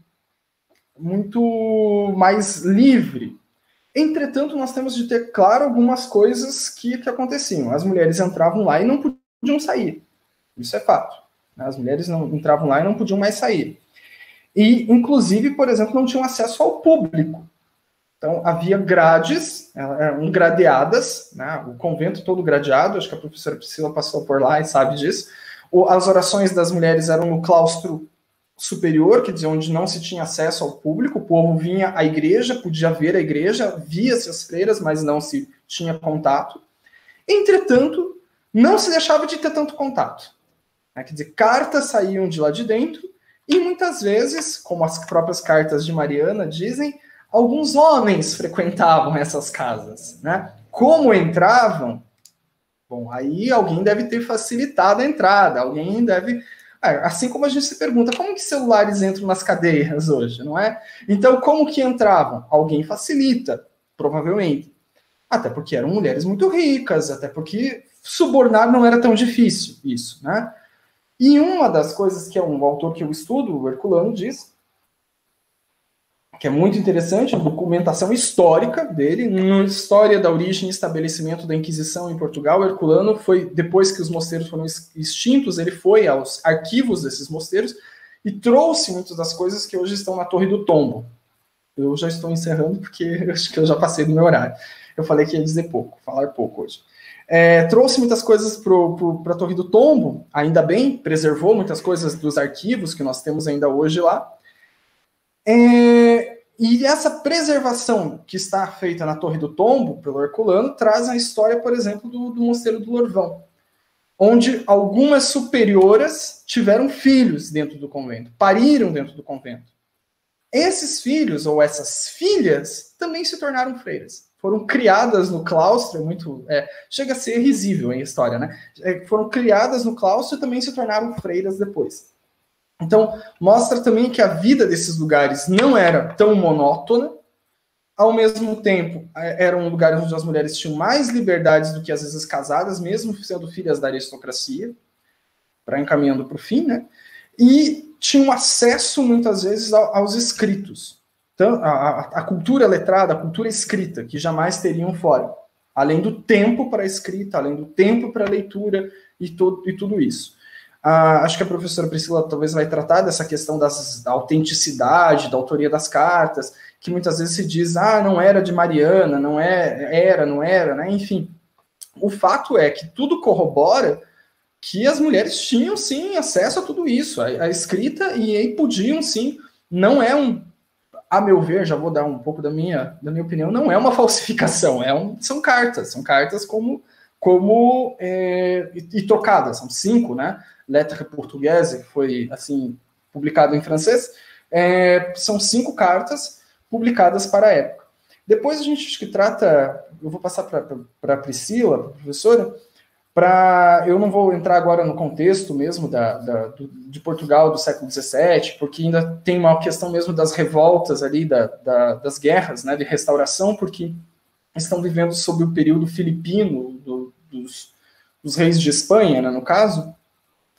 muito mais livre. Entretanto, nós temos de ter claro algumas coisas que, que aconteciam. As mulheres entravam lá e não podiam sair. Isso é fato. As mulheres não entravam lá e não podiam mais sair. E, inclusive, por exemplo, não tinham acesso ao público. Então, havia grades, eram gradeadas, né? o convento todo gradeado, acho que a professora Priscila passou por lá e sabe disso. As orações das mulheres eram no claustro superior, quer dizer, onde não se tinha acesso ao público, o povo vinha à igreja, podia ver a igreja, via-se as freiras, mas não se tinha contato. Entretanto, não se deixava de ter tanto contato. Né? Quer dizer, cartas saíam de lá de dentro, e muitas vezes, como as próprias cartas de Mariana dizem, alguns homens frequentavam essas casas, né? Como entravam? Bom, aí alguém deve ter facilitado a entrada, alguém deve Assim como a gente se pergunta, como que celulares entram nas cadeias hoje, não é? Então, como que entravam? Alguém facilita, provavelmente. Até porque eram mulheres muito ricas, até porque subornar não era tão difícil, isso, né? E uma das coisas que é um autor que eu estudo, o Herculano, diz, que é muito interessante, a documentação histórica dele, na história da origem e estabelecimento da Inquisição em Portugal, Herculano foi, depois que os mosteiros foram extintos, ele foi aos arquivos desses mosteiros e trouxe muitas das coisas que hoje estão na Torre do Tombo. Eu já estou encerrando porque acho que eu já passei do meu horário. Eu falei que ia dizer pouco, falar pouco hoje. É, trouxe muitas coisas para a Torre do Tombo, ainda bem, preservou muitas coisas dos arquivos que nós temos ainda hoje lá. É, e essa preservação que está feita na Torre do Tombo, pelo Herculano, traz a história, por exemplo, do, do Mosteiro do Lorvão, onde algumas superioras tiveram filhos dentro do convento, pariram dentro do convento. Esses filhos, ou essas filhas, também se tornaram freiras foram criadas no claustro, é muito. É, chega a ser risível a história, né? É, foram criadas no claustro e também se tornaram freiras depois. Então, mostra também que a vida desses lugares não era tão monótona, ao mesmo tempo, é, eram lugares onde as mulheres tinham mais liberdades do que às vezes casadas, mesmo sendo filhas da aristocracia, para encaminhando para o fim, né? E tinham acesso, muitas vezes, aos escritos. Então, a, a, cultura letrada, a cultura escrita, que jamais teriam fora. Além do tempo para a escrita, além do tempo para a leitura e, todo, e tudo isso. Ah, acho que a professora Priscila talvez vai tratar dessa questão das, da autenticidade, da autoria das cartas, que muitas vezes se diz, ah, não era de Mariana, não é, era, não era, né? Enfim, o fato é que tudo corrobora que as mulheres tinham sim acesso a tudo isso, a, a escrita, e aí podiam sim, não é um a meu ver, já vou dar um pouco da minha, da minha opinião, não é uma falsificação, é um, são cartas, são cartas como, como é, e, e, tocadas, são cinco, né? Lettre portuguesa, que foi assim publicado em francês, é, são cinco cartas publicadas para a época. Depois a gente acho que trata, eu vou passar para a Priscila, para a professora, para eu não vou entrar agora no contexto mesmo da, da do, de Portugal do século XVII, porque ainda tem uma questão mesmo das revoltas ali, da, da, das guerras, né, de restauração, porque estão vivendo sob o período filipino do, dos, dos, reis de Espanha, né, no caso,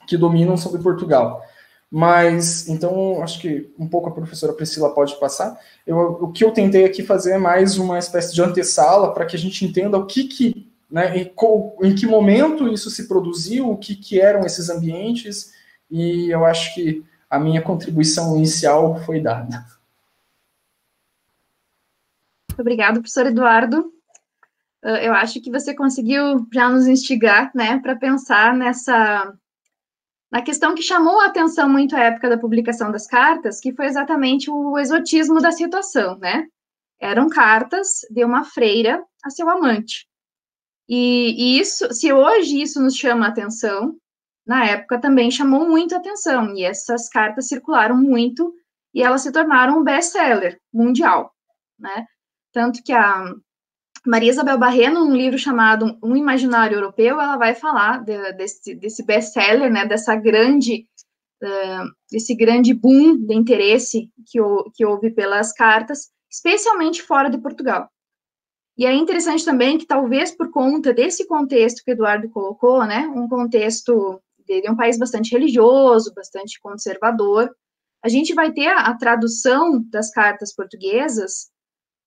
que dominam sobre Portugal. Mas, então, acho que um pouco a professora Priscila pode passar. Eu, o que eu tentei aqui fazer é mais uma espécie de antessala para que a gente entenda o que, que né, em, em, que momento isso se produziu, o que, que eram esses ambientes, e eu acho que a minha contribuição inicial foi dada. Obrigado, professor Eduardo. Ah, eu acho que você conseguiu já nos instigar, né, para pensar nessa na questão que chamou a atenção muito à época da publicação das cartas, que foi exatamente o exotismo da situação, né? Eram cartas de uma freira a seu amante. E, e, isso, se hoje isso nos chama atenção, na época também chamou muito atenção, e essas cartas circularam muito, e elas se tornaram um best-seller mundial, né? Tanto que a Maria Isabel Barreno, num livro chamado Um Imaginário Europeu, ela vai falar de, desse, desse best-seller, né, dessa grande, uh, desse grande boom de interesse que, que houve pelas cartas, especialmente fora de Portugal. E é interessante também que, talvez por conta desse contexto que o Eduardo colocou, né, um contexto de, um país bastante religioso, bastante conservador, a gente vai ter a, a tradução das cartas portuguesas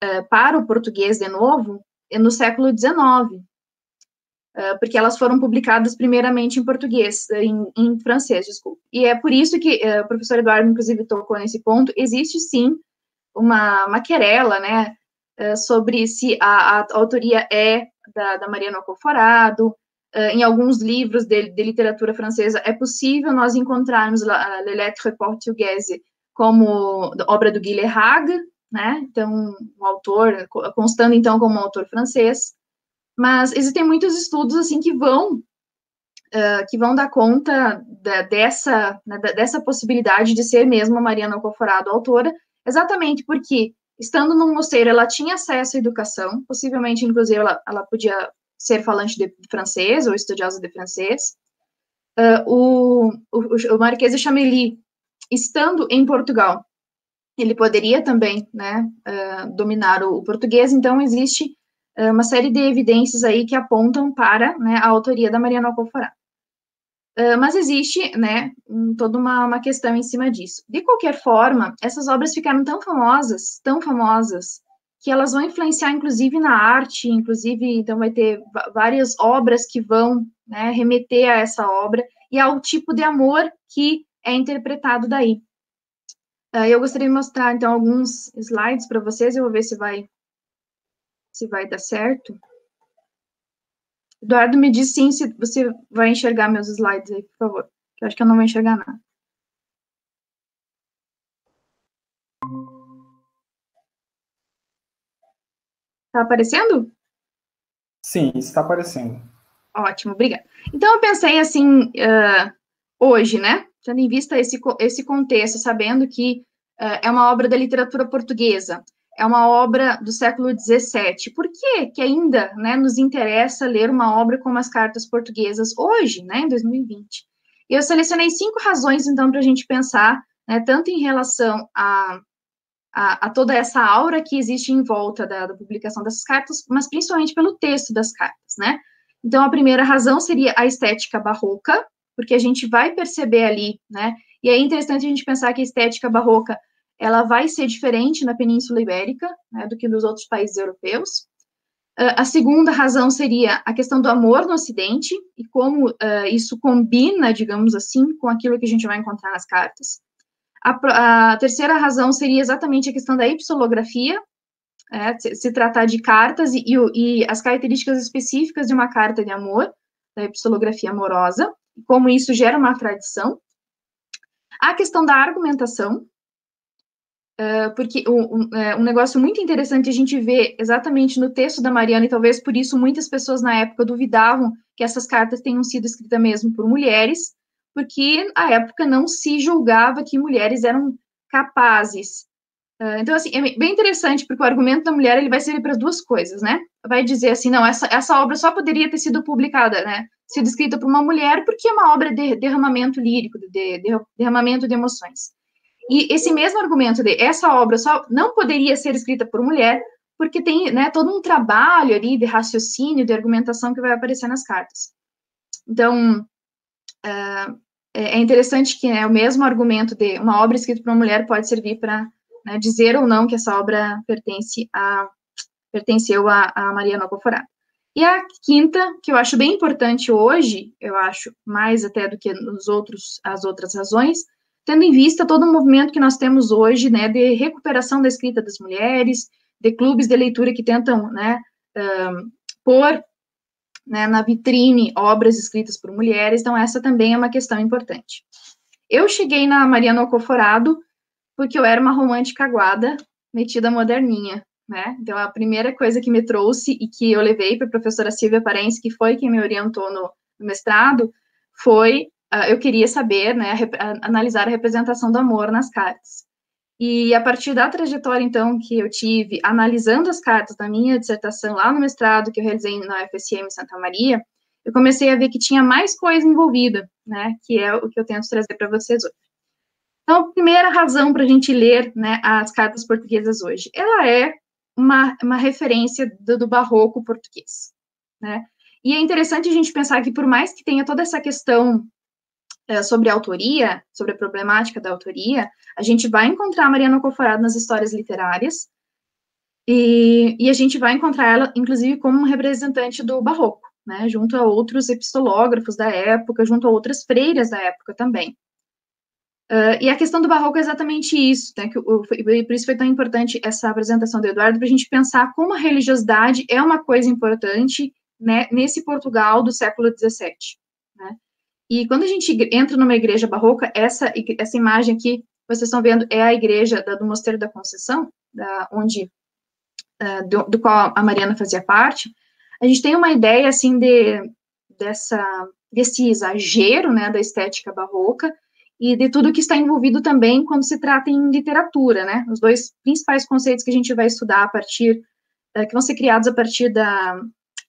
uh, para o português de novo no século XIX, uh, porque elas foram publicadas primeiramente em português, em, em francês, desculpa. E é por isso que uh, o professor Eduardo, inclusive, tocou nesse ponto, existe sim uma, uma querela, né, eh, sobre se a, a, autoria é da, da Mariana Alcoforado. Uh, em alguns livros de, de, literatura francesa é possível nós encontrarmos a Le Lettre Portuguese como obra do Guilherme Hague, né? Então, o autor, constando então como autor francês. Mas existem muitos estudos assim que vão uh, que vão dar conta da, dessa né, dessa possibilidade de ser mesmo a Mariana Alcoforado autora, exatamente porque estando num mosteiro, ela tinha acesso à educação, possivelmente, inclusive, ela, ela podia ser falante de francês ou estudiosa de francês. uh, o, o, o Marquês de Chamelli, estando em Portugal, ele poderia também, né, uh, dominar o, o, português, então existe uh, uma série de evidências aí que apontam para né, a autoria da Mariana Alcoforá. Uh, mas existe, né, toda uma, uma questão em cima disso. De qualquer forma, essas obras ficaram tão famosas, tão famosas, que elas vão influenciar, inclusive, na arte, inclusive, então vai ter várias obras que vão né, remeter a essa obra e ao tipo de amor que é interpretado daí. Uh, eu gostaria de mostrar, então, alguns slides para vocês, eu vou ver se vai, se vai dar certo. Eduardo, me diz sim se você vai enxergar meus slides aí, por favor, que eu acho que eu não vou enxergar nada. Está aparecendo? Sim, está aparecendo. Ótimo, obrigada. Então, eu pensei assim, uh, hoje, né, tendo em vista esse, esse contexto, sabendo que uh, é uma obra da literatura portuguesa, é uma obra do século XVII, por que que ainda, né, nos interessa ler uma obra como as cartas portuguesas hoje, né, em 2020? E eu selecionei cinco razões, então, para a gente pensar, né, tanto em relação a a, a, toda essa aura que existe em volta da, da, publicação dessas cartas, mas principalmente pelo texto das cartas, né? Então, a primeira razão seria a estética barroca, porque a gente vai perceber ali, né? E é interessante a gente pensar que a estética barroca ela vai ser diferente na Península Ibérica né, do que nos outros países europeus. Uh, a segunda razão seria a questão do amor no Ocidente e como uh, isso combina, digamos assim, com aquilo que a gente vai encontrar nas cartas. A, a terceira razão seria exatamente a questão da ipsilografia, é, se, se, tratar de cartas e, e, e, as características específicas de uma carta de amor, da ipsilografia amorosa, como isso gera uma tradição. A questão da argumentação, uh, porque um, é, um, negócio muito interessante a gente vê exatamente no texto da Mariana, e talvez por isso muitas pessoas na época duvidavam que essas cartas tenham sido escritas mesmo por mulheres, porque a época não se julgava que mulheres eram capazes. Uh, então, assim, é bem interessante, porque o argumento da mulher ele vai servir para duas coisas, né? Vai dizer assim, não, essa, essa obra só poderia ter sido publicada, né? Sido escrita por uma mulher, porque é uma obra de derramamento lírico, de, de derramamento de emoções. E esse mesmo argumento de essa obra só não poderia ser escrita por mulher, porque tem né, todo um trabalho ali de raciocínio, de argumentação que vai aparecer nas cartas. Então, uh, é, interessante que né, o mesmo argumento de uma obra escrita por uma mulher pode servir para né, dizer ou não que essa obra pertence a, pertenceu a, a Maria Nova Forada. E a quinta, que eu acho bem importante hoje, eu acho mais até do que nos outros, as outras razões, tendo em vista todo o movimento que nós temos hoje, né, de recuperação da escrita das mulheres, de clubes de leitura que tentam, né, um, pôr né, na vitrine obras escritas por mulheres, então essa também é uma questão importante. Eu cheguei na Mariana Alcoforado porque eu era uma romântica aguada, metida moderninha, né? Então a primeira coisa que me trouxe e que eu levei para a professora Silvia Parense, que foi quem me orientou no, no mestrado, foi eu queria saber, né, analisar a representação do amor nas cartas. E a partir da trajetória, então, que eu tive, analisando as cartas da minha dissertação lá no mestrado, que eu realizei na UFSM Santa Maria, eu comecei a ver que tinha mais coisa envolvida, né, que é o que eu tento trazer para vocês hoje. Então, a primeira razão para a gente ler né, as cartas portuguesas hoje, ela é uma, uma referência do, do barroco português, né, e é interessante a gente pensar que, por mais que tenha toda essa questão sobre a autoria, sobre a problemática da autoria, a gente vai encontrar Mariana Coforado nas histórias literárias, e, e, a gente vai encontrar ela, inclusive, como representante do barroco, né, junto a outros epistológrafos da época, junto a outras freiras da época também. Uh, e a questão do barroco é exatamente isso, né, que, o, por isso foi tão importante essa apresentação do Eduardo, para a gente pensar como a religiosidade é uma coisa importante né, nesse Portugal do século XVII. E quando a gente entra numa igreja barroca, essa, essa imagem aqui, vocês estão vendo, é a igreja da, do Mosteiro da Conceição, da, onde, uh, do, do, qual a Mariana fazia parte, a gente tem uma ideia, assim, de, dessa, desse exagero, né, da estética barroca, e de tudo que está envolvido também quando se trata em literatura, né, os dois principais conceitos que a gente vai estudar a partir, uh, que vão ser criados a partir da,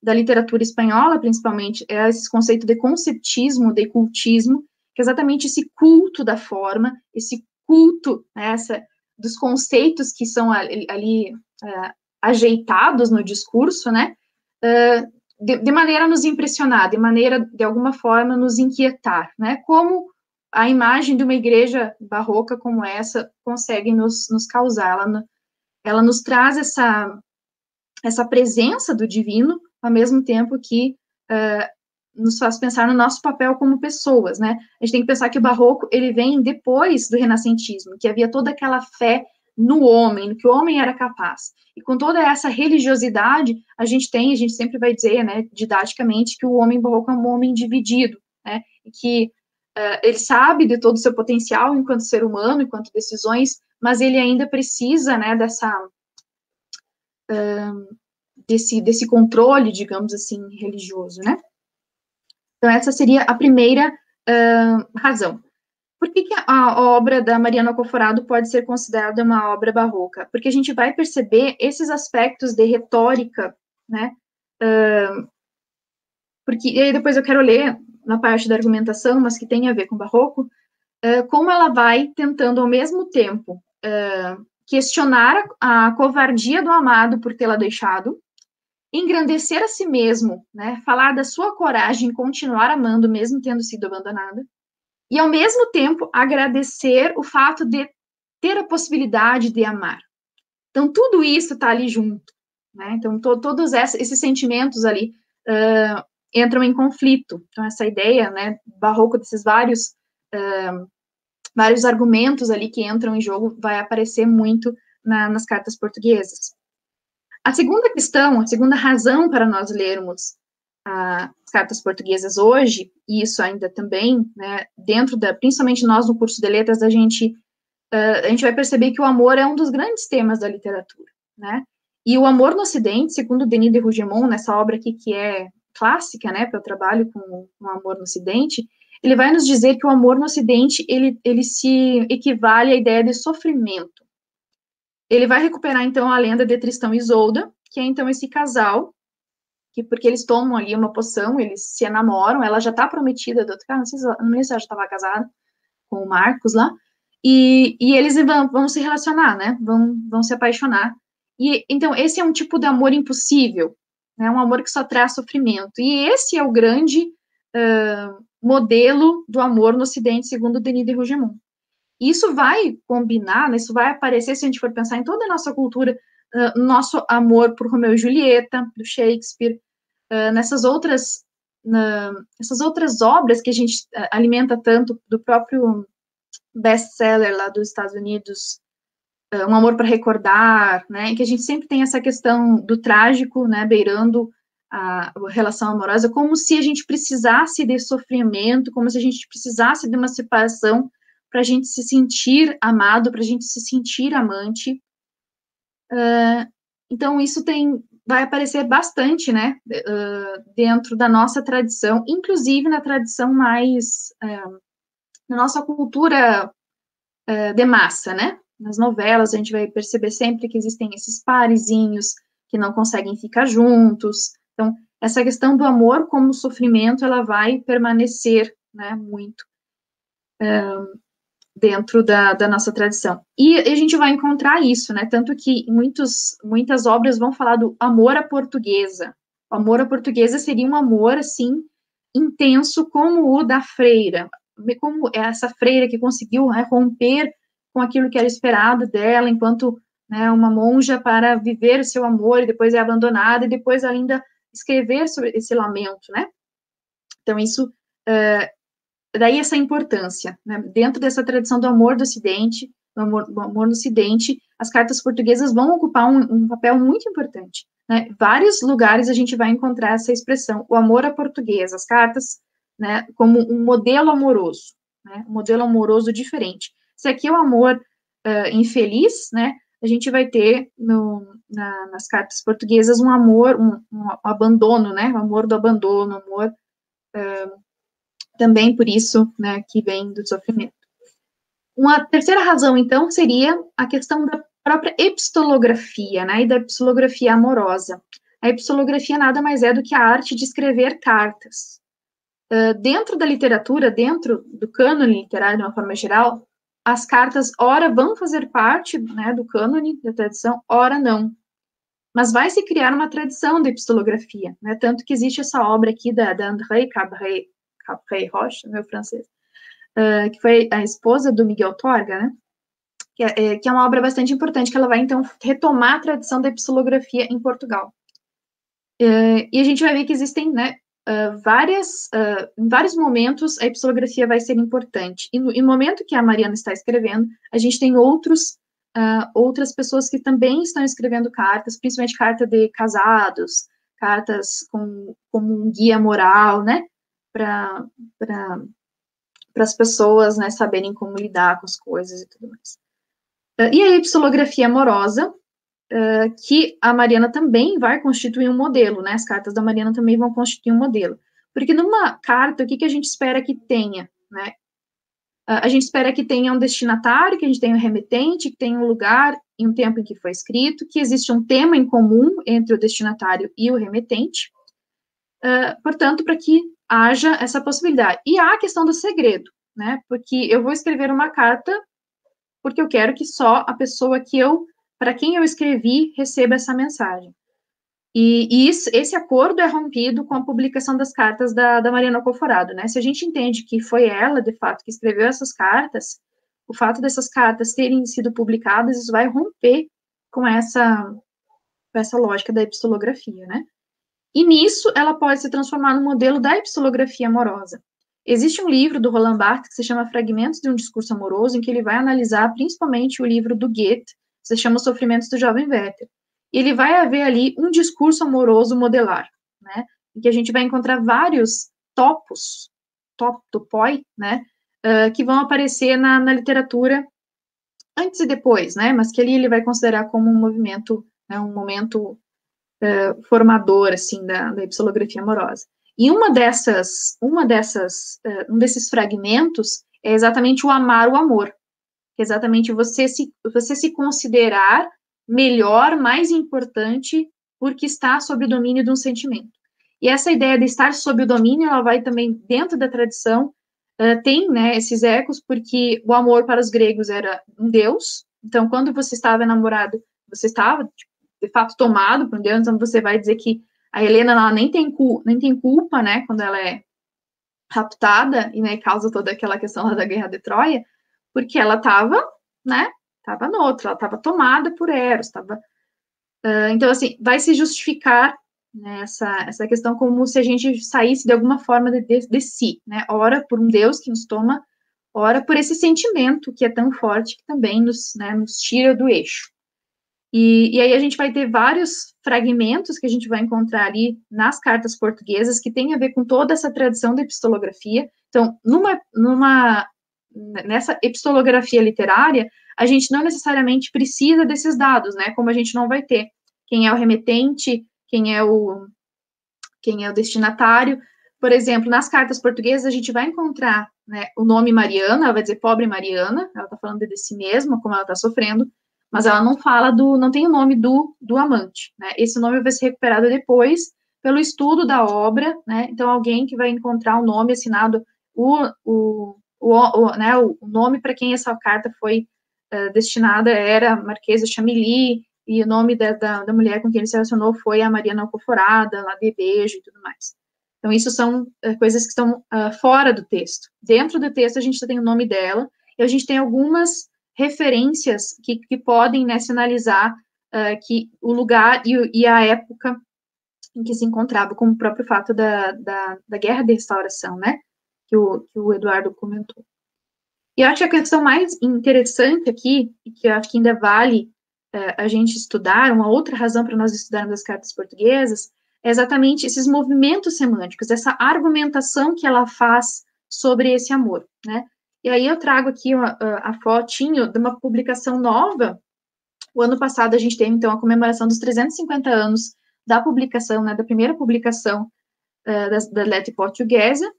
da literatura espanhola, principalmente, é esse conceito de conceptismo, de cultismo, que é exatamente esse culto da forma, esse culto né, essa, dos conceitos que são ali, ali é, ajeitados no discurso, né, é, de, de, maneira a nos impressionar, de maneira, de alguma forma, nos inquietar, né, como a imagem de uma igreja barroca como essa consegue nos, nos causar, ela, ela nos traz essa, essa presença do divino, ao mesmo tempo que uh, nos faz pensar no nosso papel como pessoas, né? A gente tem que pensar que o barroco, ele vem depois do renascentismo, que havia toda aquela fé no homem, no que o homem era capaz. E com toda essa religiosidade, a gente tem, a gente sempre vai dizer, né, didaticamente, que o homem barroco é um homem dividido, né? E que uh, ele sabe de todo o seu potencial enquanto ser humano, enquanto decisões, mas ele ainda precisa, né, dessa uh, desse desse controle, digamos assim, religioso, né? Então, essa seria a primeira uh, razão. Por que, que, a obra da Mariana Alcoforado pode ser considerada uma obra barroca? Porque a gente vai perceber esses aspectos de retórica, né? Uh, porque e aí depois eu quero ler na parte da argumentação, mas que tem a ver com barroco, uh, como ela vai tentando ao mesmo tempo questionar a, a covardia do amado por tê-la deixado, engrandecer a si mesmo, né, falar da sua coragem em continuar amando mesmo tendo sido abandonada, e ao mesmo tempo agradecer o fato de ter a possibilidade de amar. Então tudo isso está ali junto, né? Então to, todos esses sentimentos ali uh, entram em conflito. Então essa ideia, né, barroco desses vários uh, vários argumentos ali que entram em jogo vai aparecer muito na, nas cartas portuguesas. A segunda questão, a segunda razão para nós lermos as cartas portuguesas hoje, e isso ainda também, né, dentro da, principalmente nós no curso de letras, a gente, uh, a gente vai perceber que o amor é um dos grandes temas da literatura, né, e o amor no Ocidente, segundo Denis de Rougemont, nessa obra aqui que é clássica, né, para o trabalho com o amor no Ocidente, ele vai nos dizer que o amor no Ocidente, ele, ele se equivale à ideia de sofrimento, ele vai recuperar, então, a lenda de Tristão e Isolda, que é, então, esse casal, que porque eles tomam ali uma poção, eles se enamoram, ela já está prometida do outro cara, não sei se, não sei se ela já estava casada com o Marcos lá, e, e eles vão, vão, se relacionar, né, vão, vão se apaixonar. E, então, esse é um tipo de amor impossível, né, um amor que só traz sofrimento. E esse é o grande uh, modelo do amor no Ocidente, segundo Denis de Rougemont. Isso vai combinar, né, isso vai aparecer se a gente for pensar em toda a nossa cultura, uh, nosso amor por Romeu e Julieta, do Shakespeare, uh, nessas outras uh, essas outras obras que a gente alimenta tanto do próprio best-seller lá dos Estados Unidos, Um Amor para Recordar, né, que a gente sempre tem essa questão do trágico, né, beirando a relação amorosa, como se a gente precisasse de sofrimento, como se a gente precisasse de uma separação para a gente se sentir amado, para a gente se sentir amante. Uh, então, isso tem, vai aparecer bastante, né, uh, dentro da nossa tradição, inclusive na tradição mais, uh, na nossa cultura de massa, né, nas novelas a gente vai perceber sempre que existem esses parezinhos que não conseguem ficar juntos, então, essa questão do amor como sofrimento, ela vai permanecer, né, muito dentro da, da, nossa tradição. E a gente vai encontrar isso, né? Tanto que muitos, muitas obras vão falar do amor à portuguesa. O amor à portuguesa seria um amor, assim, intenso como o da freira, como essa freira que conseguiu né, romper com aquilo que era esperado dela, enquanto né, uma monja para viver o seu amor e depois é abandonada e depois ainda escrever sobre esse lamento, né? Então, isso uh, daí essa importância, né? dentro dessa tradição do amor do Ocidente, do amor, do amor no Ocidente, as cartas portuguesas vão ocupar um, um papel muito importante. Né? Vários lugares a gente vai encontrar essa expressão, o amor à portuguesa, as cartas, né, como um modelo amoroso, né, um modelo amoroso diferente. Se aqui é o amor uh, infeliz, né, a gente vai ter no, na, nas cartas portuguesas um amor, um, um, abandono, né, o amor do abandono, amor uh, também por isso, né, que vem do sofrimento. Uma terceira razão, então, seria a questão da própria epistolografia, né, e da epistolografia amorosa. A epistolografia nada mais é do que a arte de escrever cartas. Uh, dentro da literatura, dentro do cânone literário de uma forma geral, as cartas, ora, vão fazer parte né, do cânone, da tradição, ora, não. Mas vai se criar uma tradição de epistolografia, né, tanto que existe essa obra aqui da, da André Cabret, Cabret Roche, meu francês, uh, que foi a esposa do Miguel Torga, né, que é, é, que é uma obra bastante importante, que ela vai, então, retomar a tradição da epistolografia em Portugal. Uh, e a gente vai ver que existem, né, uh, várias, uh, em vários momentos a epistolografia vai ser importante. E no, e no, momento que a Mariana está escrevendo, a gente tem outros, outras pessoas que também estão escrevendo cartas, principalmente carta de casados, cartas com, como um guia moral, né, para as pessoas, né, saberem como lidar com as coisas e tudo mais. e a epistolografia amorosa, uh, que a Mariana também vai constituir um modelo, né? As cartas da Mariana também vão constituir um modelo. Porque numa carta, o que, que a gente espera que tenha, né? Uh, a gente espera que tenha um destinatário, que a gente tenha um remetente, que tenha um lugar e um tempo em que foi escrito, que existe um tema em comum entre o destinatário e o remetente. Portanto, para que haja essa possibilidade. E há a questão do segredo, né? Porque eu vou escrever uma carta porque eu quero que só a pessoa que eu para quem eu escrevi receba essa mensagem. E, e isso, esse acordo é rompido com a publicação das cartas da, da Mariana Coforado, né? Se a gente entende que foi ela, de fato, que escreveu essas cartas, o fato dessas cartas terem sido publicadas, isso vai romper com essa, com essa lógica da epistolografia, né? E nisso, ela pode se transformar no modelo da epistolografia amorosa. Existe um livro do Roland Barthes que se chama Fragmentos de um Discurso Amoroso, em que ele vai analisar principalmente o livro do Goethe, se chama Sofrimentos do Jovem Werther. E ele vai haver ali um discurso amoroso modelar, né? Em que a gente vai encontrar vários topos, top, topoi, né? Uh, que vão aparecer na, na, literatura antes e depois, né? Mas que ali ele vai considerar como um movimento, né, um momento uh, formador, assim, da, da amorosa. E uma dessas, uma dessas, uh, um desses fragmentos é exatamente o amar o amor, é exatamente você se, você se considerar melhor, mais importante, porque está sob o domínio de um sentimento. E essa ideia de estar sob o domínio, ela vai também dentro da tradição, uh, tem né, esses ecos, porque o amor para os gregos era um deus, então quando você estava enamorado, você estava, tipo, de fato, tomado por deus, então você vai dizer que a Helena ela nem, tem nem tem culpa, né, quando ela é raptada, e né, causa toda aquela questão da guerra de Troia, porque ela estava, né, estava noutra, ela estava tomada por Eros, estava... Uh, então, assim, vai se justificar né, essa, essa questão como se a gente saísse de alguma forma de, de, de si, né, ora por um Deus que nos toma, ora por esse sentimento que é tão forte que também nos, né, nos tira do eixo. E, e, aí a gente vai ter vários fragmentos que a gente vai encontrar ali nas cartas portuguesas que tem a ver com toda essa tradição da epistolografia. Então, numa, numa nessa epistolografia literária, a gente não necessariamente precisa desses dados, né? Como a gente não vai ter quem é o remetente, quem é o quem é o destinatário. Por exemplo, nas cartas portuguesas a gente vai encontrar né, o nome Mariana, ela vai dizer pobre Mariana, ela está falando de si mesma, como ela está sofrendo, mas ela não fala do, não tem o nome do, do amante, né? Esse nome vai ser recuperado depois pelo estudo da obra, né? Então alguém que vai encontrar o um nome assinado o, o, o, o, né, o nome para quem essa carta foi uh, destinada era Marquesa Chamilly, e o nome da, da, da, mulher com quem ele se relacionou foi a Mariana Alcoforada, lá de Beijo e tudo mais. Então, isso são uh, coisas que estão uh, fora do texto. Dentro do texto, a gente tem o nome dela, e a gente tem algumas referências que, que podem né, sinalizar que o lugar e, e, a época em que se encontrava, como o próprio fato da, da, da Guerra de Restauração, né? que o, que o Eduardo comentou. E eu acho que a questão mais interessante aqui, e que eu acho que ainda vale é, a gente estudar, uma outra razão para nós estudarmos as cartas portuguesas, é exatamente esses movimentos semânticos, essa argumentação que ela faz sobre esse amor, né? E aí eu trago aqui a, a, a fotinho de uma publicação nova. O ano passado a gente teve, então, a comemoração dos 350 anos da publicação, né, da primeira publicação uh, da, da letra portuguesa,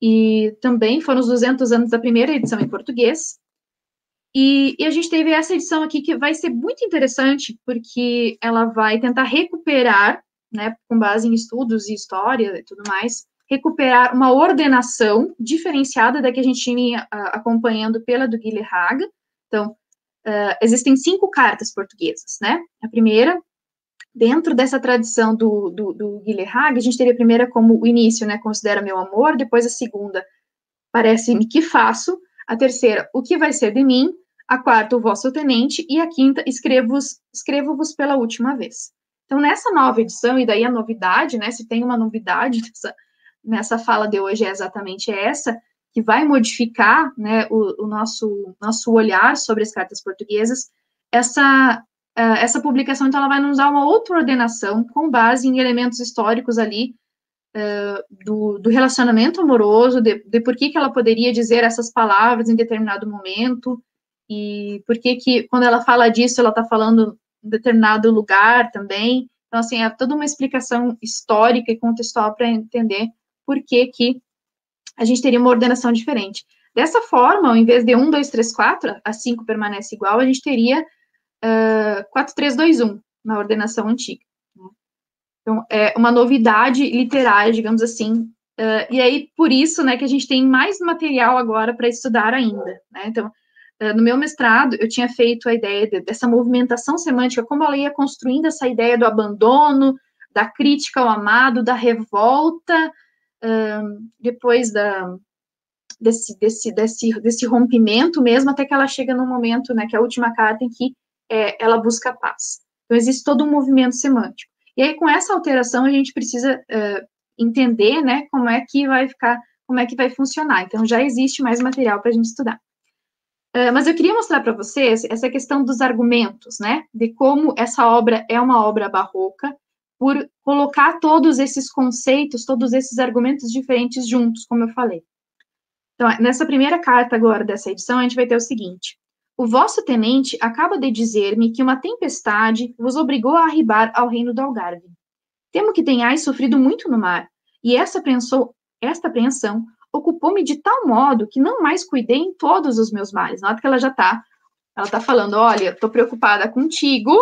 e também foram os 200 anos da primeira edição em português. E, e, a gente teve essa edição aqui que vai ser muito interessante, porque ela vai tentar recuperar né, com base em estudos e história e tudo mais, recuperar uma ordenação diferenciada da que a gente tinha uh, acompanhando pela do Guilherme Haga. Então, uh, existem cinco cartas portuguesas, né? A primeira, dentro dessa tradição do, do, do Guilherme Haga, a gente teria a primeira como o início, né? Considera meu amor, depois a segunda, parece-me que faço, a terceira, o que vai ser de mim, a quarta, o vosso tenente, e a quinta, escrevo-vos escrevo pela última vez. Então, nessa nova edição, e daí a novidade, né, se tem uma novidade nessa, nessa fala de hoje é exatamente essa, que vai modificar né, o, o nosso, nosso olhar sobre as cartas portuguesas. Essa, uh, essa publicação, então, ela vai nos dar uma outra ordenação com base em elementos históricos ali uh, do, do, relacionamento amoroso, de, de por que, que ela poderia dizer essas palavras em determinado momento, e por que que, quando ela fala disso, ela está falando em determinado lugar também. Então, assim, é toda uma explicação histórica e contextual para entender por que, que a gente teria uma ordenação diferente. Dessa forma, ao invés de 1, 2, 3, 4, a 5 permanece igual, a gente teria uh, 4, 3, 2, 1 na ordenação antiga. Né? Então, é uma novidade literária, digamos assim, uh, e aí, por isso, né, que a gente tem mais material agora para estudar ainda, né? Então, uh, no meu mestrado, eu tinha feito a ideia de, dessa movimentação semântica, como ela ia construindo essa ideia do abandono, da crítica ao amado, da revolta, depois da, desse, desse, desse, desse rompimento mesmo, até que ela chega no momento, né, que é a última carta em que é, ela busca paz. Então, existe todo um movimento semântico. E aí, com essa alteração, a gente precisa uh, entender, né, como é que vai ficar, como é que vai funcionar. Então, já existe mais material para a gente estudar. Uh, mas eu queria mostrar para vocês essa questão dos argumentos, né, de como essa obra é uma obra barroca, por colocar todos esses conceitos, todos esses argumentos diferentes juntos, como eu falei. Então, nessa primeira carta agora dessa edição, a gente vai ter o seguinte: O vosso tenente acaba de dizer-me que uma tempestade vos obrigou a arribar ao reino do Algarve. Temo que tenhais sofrido muito no mar, e essa, apreensão, esta apreensão ocupou-me de tal modo que não mais cuidei em todos os meus males. Nota que ela já está, ela está falando, olha, estou preocupada contigo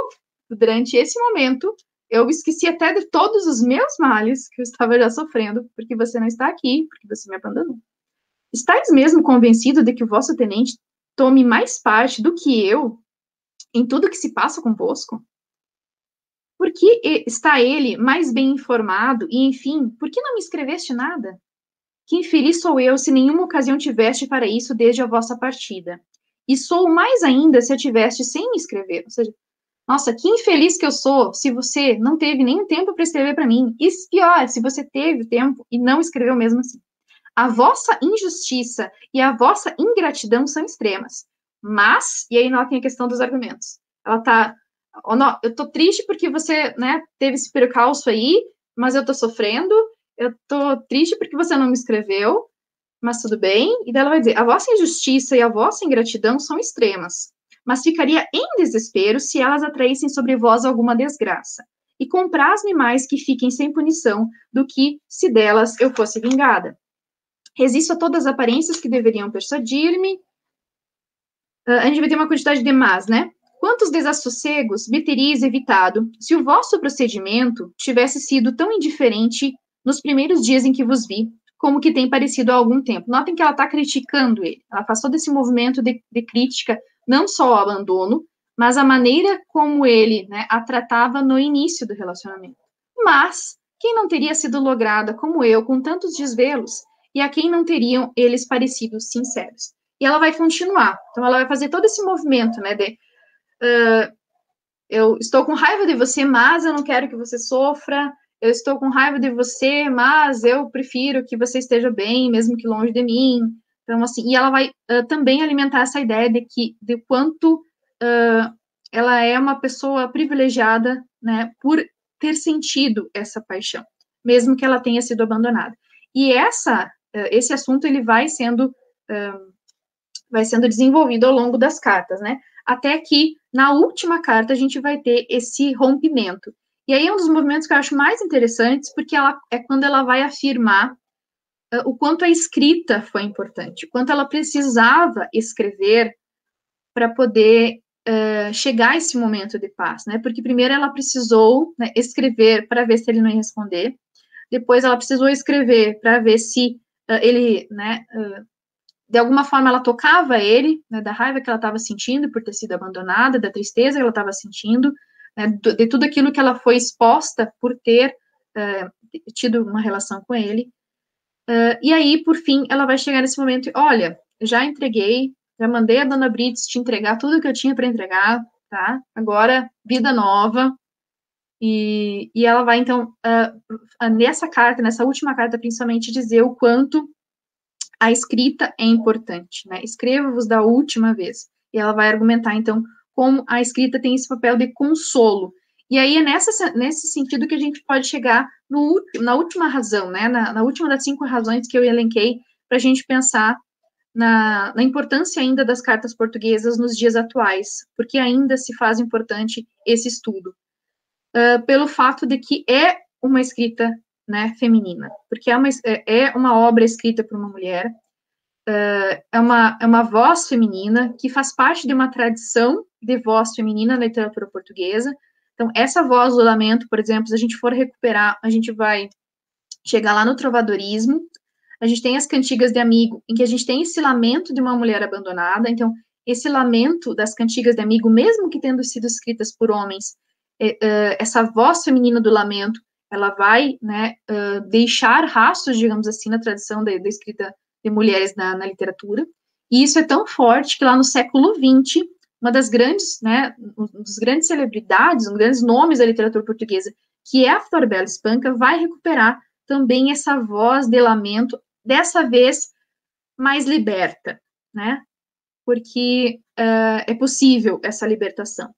durante esse momento, eu esqueci até de todos os meus males que eu estava já sofrendo, porque você não está aqui, porque você me abandonou. Estais mesmo convencido de que o vosso tenente tome mais parte do que eu em tudo que se passa convosco? Por que está ele mais bem informado e, enfim, por que não me escreveste nada? Que infeliz sou eu se nenhuma ocasião tiveste para isso desde a vossa partida. E sou mais ainda se a tiveste sem me escrever. Ou seja, nossa, que infeliz que eu sou se você não teve nenhum tempo para escrever para mim. E pior, se você teve tempo e não escreveu mesmo assim. A vossa injustiça e a vossa ingratidão são extremas. Mas, e aí notem a questão dos argumentos. Ela tá, oh, não, eu tô triste porque você, né, teve esse percalço aí, mas eu tô sofrendo. Eu tô triste porque você não me escreveu, mas tudo bem. E daí ela vai dizer: a vossa injustiça e a vossa ingratidão são extremas mas ficaria em desespero se elas atraíssem sobre vós alguma desgraça. E compraz-me mais que fiquem sem punição do que se delas eu fosse vingada. Resisto a todas as aparências que deveriam persuadir-me. Uh, a gente vai ter uma quantidade de mas, né? Quantos desassossegos me teríeis evitado se o vosso procedimento tivesse sido tão indiferente nos primeiros dias em que vos vi, como que tem parecido há algum tempo? Notem que ela está criticando ele. Ela faz todo esse movimento de, de crítica não só o abandono, mas a maneira como ele né, a tratava no início do relacionamento. Mas quem não teria sido lograda como eu, com tantos desvelos, e a quem não teriam eles parecido sinceros? E ela vai continuar. Então, ela vai fazer todo esse movimento, né, de uh, eu estou com raiva de você, mas eu não quero que você sofra. Eu estou com raiva de você, mas eu prefiro que você esteja bem, mesmo que longe de mim. Então, assim, e ela vai uh, também alimentar essa ideia de que, de quanto uh, ela é uma pessoa privilegiada, né, por ter sentido essa paixão, mesmo que ela tenha sido abandonada. E essa, uh, esse assunto, ele vai sendo, vai sendo desenvolvido ao longo das cartas, né, até que, na última carta, a gente vai ter esse rompimento. E aí é um dos movimentos que eu acho mais interessantes, porque ela é quando ela vai afirmar o quanto a escrita foi importante, o quanto ela precisava escrever para poder uh, chegar a esse momento de paz, né? Porque primeiro ela precisou né, escrever para ver se ele não ia responder, depois ela precisou escrever para ver se uh, ele, né, uh, de alguma forma ela tocava ele, né, da raiva que ela estava sentindo por ter sido abandonada, da tristeza que ela estava sentindo, né, de tudo aquilo que ela foi exposta por ter tido uma relação com ele. E aí, por fim, ela vai chegar nesse momento e, olha, já entreguei, já mandei a dona Brits te entregar tudo que eu tinha para entregar, tá? Agora, vida nova. E, e ela vai, então, uh, nessa carta, nessa última carta, principalmente, dizer o quanto a escrita é importante, né? Escreva-vos da última vez. E ela vai argumentar, então, como a escrita tem esse papel de consolo. E aí é nessa, nesse sentido que a gente pode chegar no, na última razão, né? Na, na última das cinco razões que eu elenquei para a gente pensar na, na, importância ainda das cartas portuguesas nos dias atuais, porque ainda se faz importante esse estudo, uh, pelo fato de que é uma escrita né, feminina, porque é uma, é, é uma obra escrita por uma mulher, uh, é, uma, é uma voz feminina que faz parte de uma tradição de voz feminina na literatura portuguesa. Então, essa voz do lamento, por exemplo, se a gente for recuperar, a gente vai chegar lá no trovadorismo, a gente tem as cantigas de amigo, em que a gente tem esse lamento de uma mulher abandonada. Então, esse lamento das cantigas de amigo, mesmo que tendo sido escritas por homens, é, é, essa voz feminina do lamento, ela vai né, deixar rastros, digamos assim, na tradição da escrita de mulheres na, na, literatura. E isso é tão forte que lá no século XX, uma das grandes, né, um dos grandes celebridades, um dos grandes nomes da literatura portuguesa, que é a Flor Bela Espanca, vai recuperar também essa voz de lamento dessa vez mais liberta, né? Porque uh, é possível essa libertação.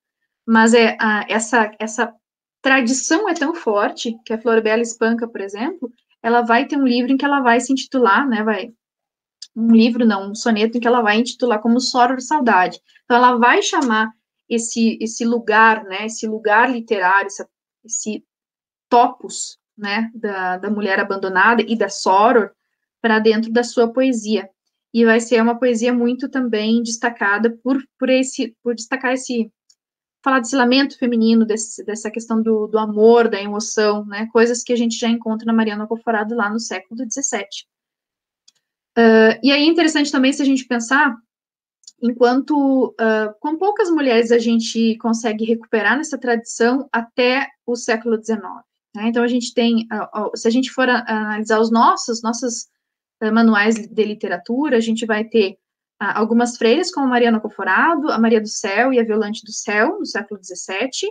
Mas é, uh, essa, essa tradição é tão forte que a Florbela Espanca, por exemplo, ela vai ter um livro em que ela vai se intitular, né? Vai, um livro, não, um soneto que ela vai intitular como Soror Saudade. Então, ela vai chamar esse, esse lugar, né? Esse lugar literário, esse, esse topos, né? Da, da mulher abandonada e da Soror, para dentro da sua poesia. E vai ser uma poesia muito também destacada por, por esse, por destacar esse, falar desse lamento feminino, desse, dessa questão do, do, amor, da emoção, né, coisas que a gente já encontra na Mariana Alcoforado lá no século XVII. Uh, e aí é interessante também se a gente pensar, enquanto uh, com poucas mulheres a gente consegue recuperar nessa tradição até o século XIX. Né? Então a gente tem, uh, se a gente for analisar os nossos, nossas eh, manuais de literatura, a gente vai ter algumas freiras, como Mariana Coforado, a Maria do Céu e a Violante do Céu, no século XVII.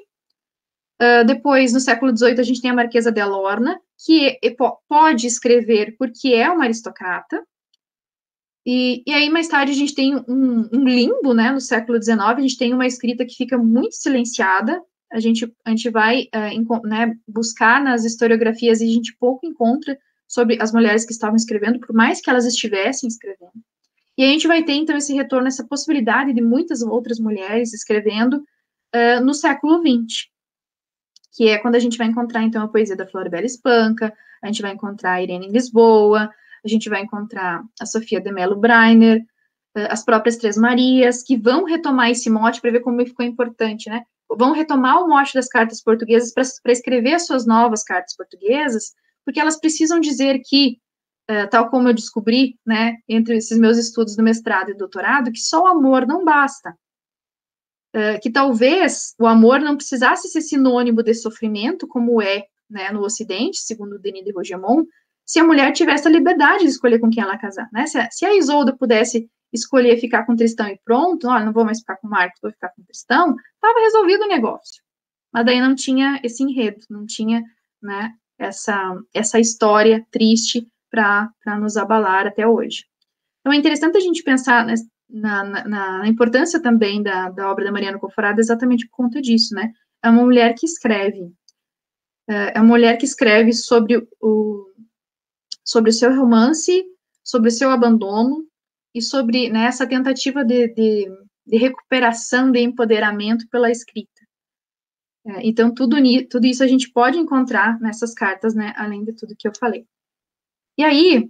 Uh, depois, no século XVIII, a gente tem a Marquesa de Alorna, que é, pode escrever porque é uma aristocrata. E, e aí, mais tarde, a gente tem um, um, limbo, né, no século XIX, a gente tem uma escrita que fica muito silenciada, a gente, a gente vai uh, né, buscar nas historiografias e a gente pouco encontra sobre as mulheres que estavam escrevendo, por mais que elas estivessem escrevendo. E a gente vai ter, então, esse retorno, essa possibilidade de muitas outras mulheres escrevendo uh, no século XX, que é quando a gente vai encontrar, então, a poesia da Floribela Espanca, a gente vai encontrar a Irene em Lisboa, a gente vai encontrar a Sofia de Mello Breiner, uh, as próprias Três Marias, que vão retomar esse mote para ver como ficou importante, né? Vão retomar o mote das cartas portuguesas para escrever as suas novas cartas portuguesas, porque elas precisam dizer que, uh, tal como eu descobri, né, entre esses meus estudos do mestrado e doutorado, que só o amor não basta. Uh, que talvez o amor não precisasse ser sinônimo de sofrimento, como é né, no Ocidente, segundo Denis de Rogemont, se a mulher tivesse a liberdade de escolher com quem ela casar. Né? Se, a, se a Isolda pudesse escolher ficar com Tristão e pronto, olha, não vou mais ficar com Marcos, vou ficar com Tristão, estava resolvido o negócio. Mas daí não tinha esse enredo, não tinha né, essa, essa história triste para nos abalar até hoje. Então, é interessante a gente pensar na, na, na importância também da, da, obra da Mariana Conforada exatamente por conta disso, né? É uma mulher que escreve, é, é uma mulher que escreve sobre o, sobre o seu romance, sobre o seu abandono e sobre né, essa tentativa de, de, de recuperação, de empoderamento pela escrita. É, então, tudo, tudo isso a gente pode encontrar nessas cartas, né, além de tudo que eu falei. E aí,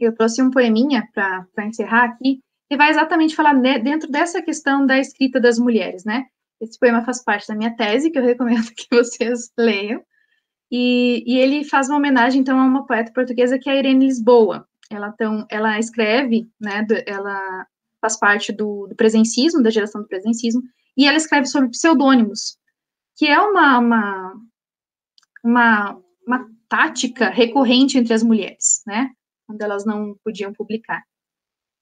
eu trouxe um poeminha para encerrar aqui, que vai exatamente falar dentro dessa questão da escrita das mulheres, né? Esse poema faz parte da minha tese, que eu recomendo que vocês leiam. E, e ele faz uma homenagem, então, a uma poeta portuguesa que é a Irene Lisboa. Ela, tão, ela escreve, né, ela faz parte do, do presencismo, da geração do presencismo, e ela escreve sobre pseudônimos, que é uma, uma, uma, uma tática recorrente entre as mulheres, né, quando elas não podiam publicar.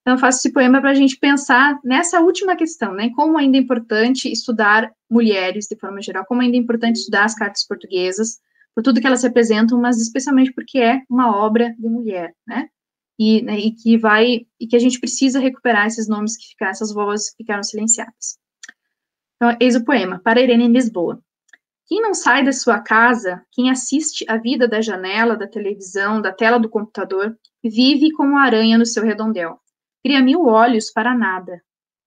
Então, eu faço esse poema para a gente pensar nessa última questão, né? Como ainda é importante estudar mulheres de forma geral, como ainda é importante estudar as cartas portuguesas, por tudo que elas representam, mas especialmente porque é uma obra de mulher, né? E, né, e que vai e que a gente precisa recuperar esses nomes que ficaram, essas vozes que ficaram silenciadas. Então, eis o poema para Irene Lisboa. Quem não sai da sua casa, quem assiste a vida da janela, da televisão, da tela do computador, vive como aranha no seu redondel. Cria mil olhos para nada.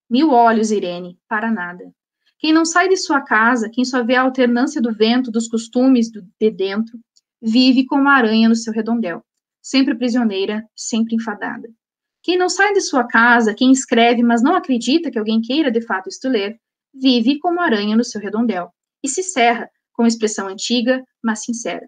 Mil olhos, Irene, para nada. Quem não sai de sua casa, quem só vê a alternância do vento, dos costumes do, de dentro, vive como a aranha no seu redondel, sempre prisioneira, sempre enfadada. Quem não sai de sua casa, quem escreve, mas não acredita que alguém queira de fato isto ler, vive como a aranha no seu redondel, e se cerra, com expressão antiga, mas sincera.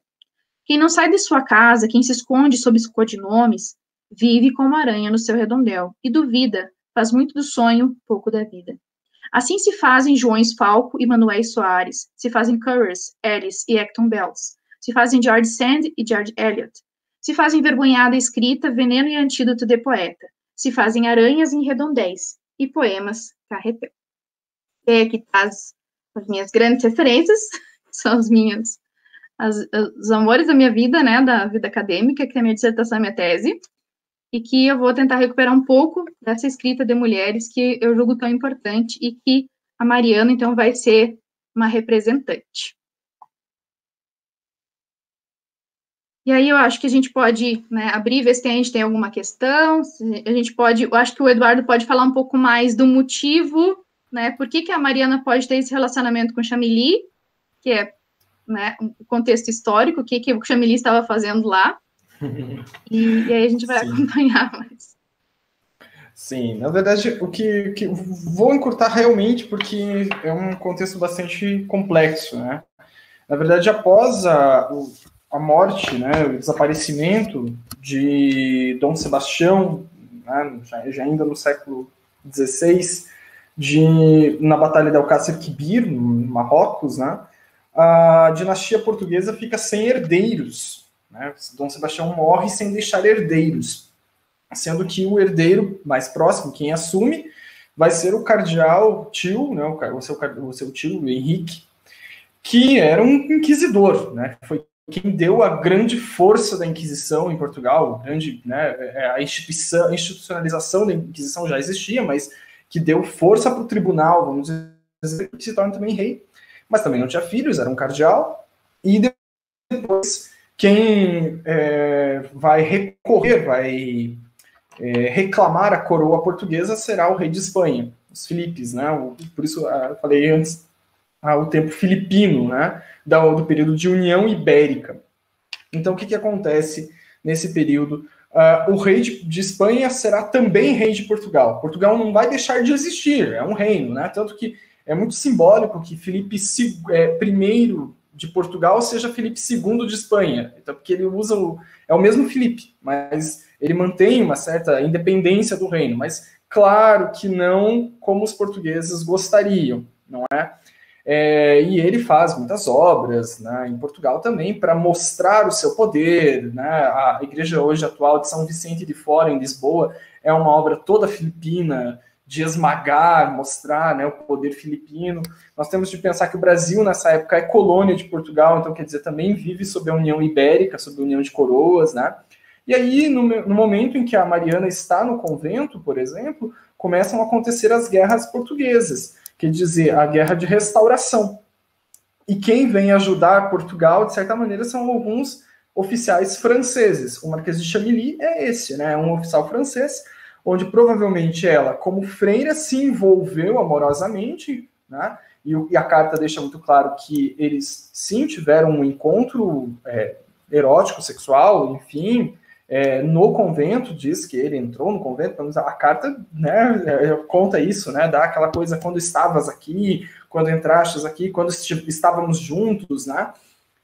Quem não sai de sua casa, quem se esconde sob codinomes, Vive como aranha no seu redondel e duvida, faz muito do sonho, pouco da vida. Assim se fazem Joões Falco e Manuel Soares, se fazem Currers, Ellis e Acton Bells, se fazem George Sand e George Eliot, se fazem vergonhada escrita, veneno e antídoto de poeta, se fazem aranhas em redondéis e poemas carretel. E aqui tá as, as minhas grandes referências, são as minhas, as, os amores da minha vida, né, da vida acadêmica, que é a minha dissertação, a minha tese, e que eu vou tentar recuperar um pouco dessa escrita de mulheres que eu julgo tão importante e que a Mariana, então, vai ser uma representante. E aí eu acho que a gente pode né, abrir, ver se a gente tem alguma questão, a gente pode, eu acho que o Eduardo pode falar um pouco mais do motivo, né, por que, que a Mariana pode ter esse relacionamento com Chamili, que é né, o contexto histórico, o que, que o Chamili estava fazendo lá, e, e, aí a gente vai Sim. acompanhar mais. Sim, na verdade, o que, que vou encurtar realmente porque é um contexto bastante complexo, né? Na verdade, após a, a morte, né, o desaparecimento de Dom Sebastião, né, já, já, ainda no século XVI, de, na Batalha de Alcácer Quibir, no Marrocos, né, a dinastia portuguesa fica sem herdeiros né? Dom Sebastião morre sem deixar herdeiros, sendo que o herdeiro mais próximo, quem assume, vai ser o cardeal tio, né, o, seu, o seu tio Henrique, que era um inquisidor, né? Foi quem deu a grande força da Inquisição em Portugal, grande, né, é, a instituição, institucionalização da Inquisição já existia, mas que deu força para o tribunal, vamos dizer, que se torna também rei, mas também não tinha filhos, era um cardeal, e depois quem é, vai recorrer, vai é, reclamar a coroa portuguesa será o rei de Espanha, os Filipes, né? Por isso ah, eu falei antes ah, o tempo filipino, né? Do, do período de União Ibérica. Então, o que, que acontece nesse período? Uh, o rei de, de, Espanha será também rei de Portugal. Portugal não vai deixar de existir, é um reino, né? Tanto que é muito simbólico que Felipe I, é, de Portugal seja Felipe II de Espanha. Então, porque ele usa o. É o mesmo Felipe, mas ele mantém uma certa independência do reino. Mas claro que não como os portugueses gostariam, não é? é e ele faz muitas obras né, em Portugal também para mostrar o seu poder. Né? A igreja hoje atual de São Vicente de Fora, em Lisboa, é uma obra toda filipina, de esmagar, mostrar né, o poder filipino. Nós temos de pensar que o Brasil, nessa época, é colônia de Portugal, então, quer dizer, também vive sob a União Ibérica, sob a União de Coroas, né? E aí, no, no momento em que a Mariana está no convento, por exemplo, começam a acontecer as guerras portuguesas, quer dizer, a guerra de restauração. E quem vem ajudar Portugal, de certa maneira, são alguns oficiais franceses. O Marquês de Chamilly é esse, né? É um oficial francês onde provavelmente ela, como freira, se envolveu amorosamente, né? E, e a carta deixa muito claro que eles sim tiveram um encontro é, erótico, sexual, enfim, é, no convento, diz que ele entrou no convento, a carta né, é, conta isso, né, dá aquela coisa quando estavas aqui, quando entrastes aqui, quando estávamos juntos, né,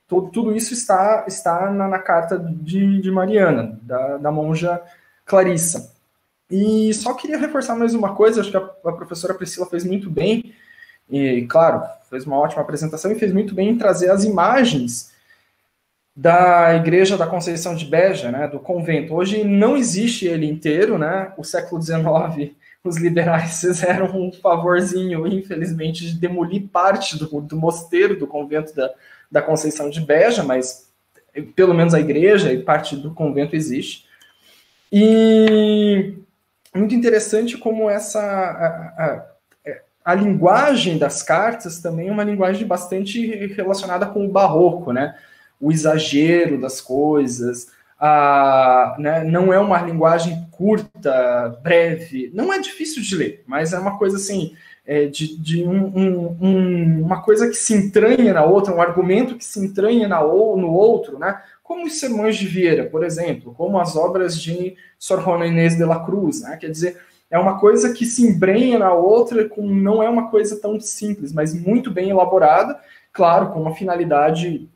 tudo, tudo isso está, está na, na carta de, de Mariana, da, da monja Clarissa. E só queria reforçar mais uma coisa, acho que a, a professora Priscila fez muito bem, e, claro, fez uma ótima apresentação e fez muito bem em trazer as imagens da Igreja da Conceição de Beja, né, do convento. Hoje não existe ele inteiro, né? O século XIX, os liberais fizeram um favorzinho, infelizmente, de demolir parte do, do mosteiro do convento da, da Conceição de Beja, mas pelo menos a igreja e parte do convento existe. E muito interessante como essa a, a, a linguagem das cartas também é uma linguagem bastante relacionada com o barroco, né? O exagero das coisas, a, né, não é uma linguagem curta, breve, não é difícil de ler, mas é uma coisa assim, é, de, de um, um, um, uma coisa que se entranha na outra, um argumento que se entranha na, no outro, né? Como os Sermões de Vieira, por exemplo, como as obras de Sor Juana Inês de la Cruz, né? Quer dizer, é uma coisa que se embrenha na outra, com, não é uma coisa tão simples, mas muito bem elaborada, claro, com uma finalidade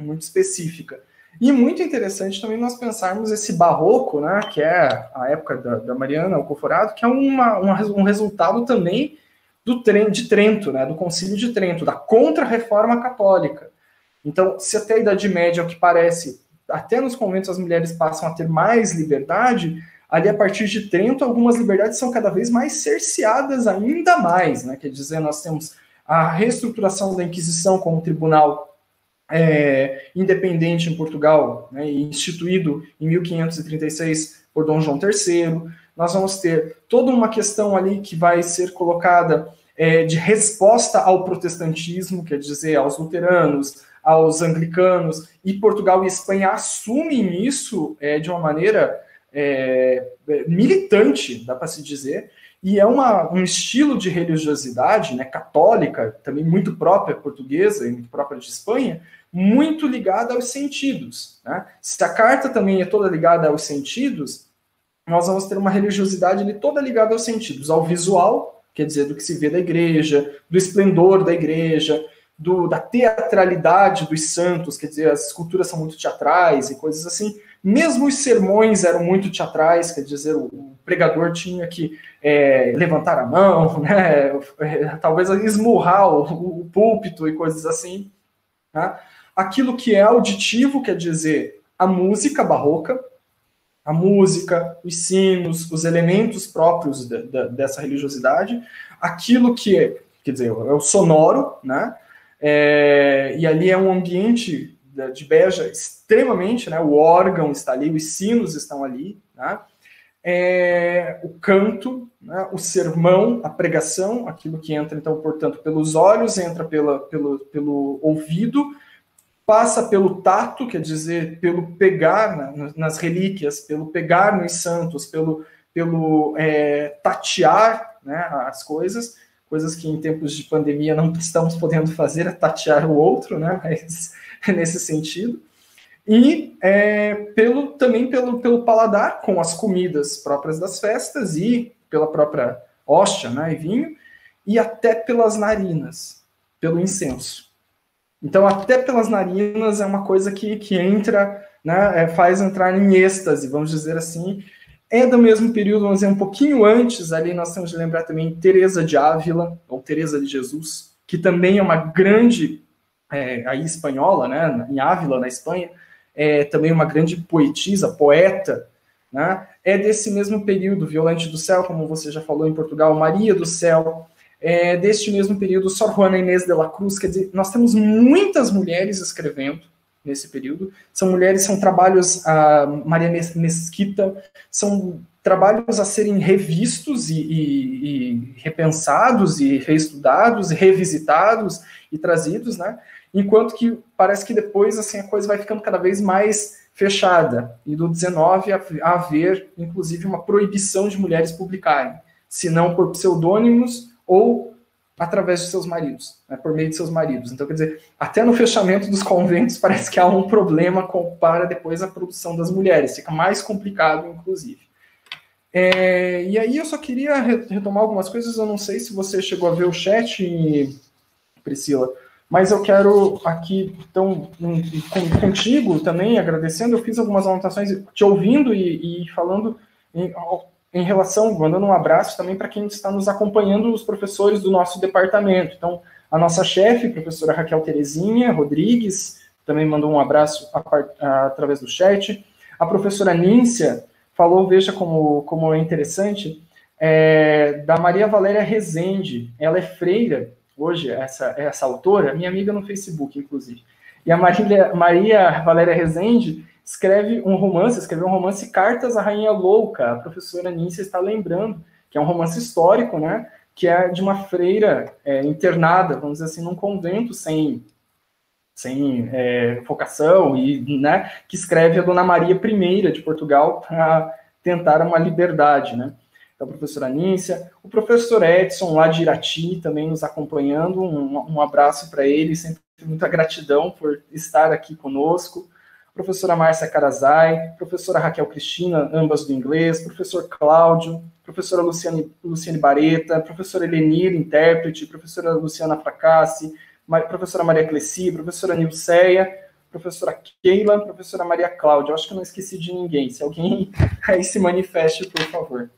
muito específica. E muito interessante também nós pensarmos esse barroco, né, que é a época da, da Mariana Alcoforado, que é uma, uma, um resultado também do de Trento, né, do Concílio de Trento, da Contra-Reforma Católica. Então, se até a Idade Média, o que parece, até nos conventos as mulheres passam a ter mais liberdade, ali a partir de Trento, algumas liberdades são cada vez mais cerceadas ainda mais, né? Quer dizer, nós temos a reestruturação da Inquisição como tribunal é, independente em Portugal, né, instituído em 1536 por Dom João III. Nós vamos ter toda uma questão ali que vai ser colocada é, de resposta ao protestantismo, quer dizer, aos luteranos, aos anglicanos, e Portugal e Espanha assumem isso é, de uma maneira é, é, militante, dá para se dizer, e é uma, um estilo de religiosidade né, católica, também muito própria portuguesa e muito própria de Espanha, muito ligada aos sentidos. Né? Se a carta também é toda ligada aos sentidos, nós vamos ter uma religiosidade ali toda ligada aos sentidos, ao visual, quer dizer, do que se vê da igreja, do esplendor da igreja, do, da teatralidade dos santos, quer dizer, as esculturas são muito teatrais e coisas assim, mesmo os sermões eram muito teatrais, quer dizer, o, pregador tinha que é, levantar a mão, né, talvez esmurrar o, o, púlpito e coisas assim. Né? Aquilo que é auditivo, quer dizer, a música barroca, a música, os sinos, os elementos próprios de, de, dessa religiosidade, aquilo que é, quer dizer, é o sonoro, né? É, e ali é um ambiente de Beja extremamente, né? O órgão está ali, os sinos estão ali, né? É, o canto, né, o sermão, a pregação, aquilo que entra, então, portanto, pelos olhos, entra pela, pelo, pelo ouvido, passa pelo tato, quer dizer, pelo pegar né, nas relíquias, pelo pegar nos santos, pelo, pelo é, tatear né, as coisas, coisas que em tempos de pandemia não estamos podendo fazer, é tatear o outro, né, mas nesse sentido. E é, pelo, também pelo, pelo paladar, com as comidas próprias das festas e pela própria hóstia né, e vinho, e até pelas narinas, pelo incenso. Então, até pelas narinas é uma coisa que, que entra, né, é, faz entrar em êxtase, vamos dizer assim. É do mesmo período, vamos dizer, um pouquinho antes, ali nós temos de lembrar também Teresa de Ávila, ou Teresa de Jesus, que também é uma grande é, aí espanhola, né, em Ávila, na Espanha, é também uma grande poetisa, poeta, né, é desse mesmo período, Violante do Céu, como você já falou em Portugal, Maria do Céu, é deste mesmo período, Sor Juana Inês de la Cruz, quer dizer, nós temos muitas mulheres escrevendo nesse período, são mulheres, são trabalhos, a Maria Mesquita, são trabalhos a serem revistos e, e, e repensados e reestudados revisitados e trazidos, né, enquanto que parece que depois assim a coisa vai ficando cada vez mais fechada. E do 19 a, a haver inclusive uma proibição de mulheres publicarem, se não por pseudônimos ou através de seus maridos, né, por meio de seus maridos. Então, quer dizer, até no fechamento dos conventos parece que há um problema com, para depois a produção das mulheres, fica mais complicado, inclusive. É, e aí eu só queria retomar algumas coisas, eu não sei se você chegou a ver o chat, Priscila, mas eu quero aqui, então, contigo também, agradecendo, eu fiz algumas anotações, te ouvindo e, e falando em, em relação, mandando um abraço também para quem está nos acompanhando, os professores do nosso departamento. Então, a nossa chefe, professora Raquel Terezinha Rodrigues, também mandou um abraço a, a, através do chat. A professora Níncia falou, veja como, como é interessante, é, da Maria Valéria Rezende. Ela é freira, hoje, essa, essa autora, minha amiga no Facebook, inclusive. E a Maria, Maria Valéria Rezende escreve um romance, escreveu um romance Cartas à Rainha Louca. A professora Nícia está lembrando, que é um romance histórico, né? Que é de uma freira é, internada, vamos dizer assim, num convento sem sem é, vocação e né, que escreve a Dona Maria I de Portugal para tentar uma liberdade, né? Então, a professora Nícia, o professor Edson lá de Irati também nos acompanhando, um, um abraço para ele, sempre muita gratidão por estar aqui conosco professora Márcia Carazai, professora Raquel Cristina, ambas do inglês, professor Cláudio, professora Luciane, Luciane Bareta, professora Elenir, intérprete, professora Luciana Fracassi, professora Maria Cleci, professora Nilceia, professora Keila, professora Maria Cláudia. Eu acho que eu não esqueci de ninguém. Se alguém aí se manifeste, por favor.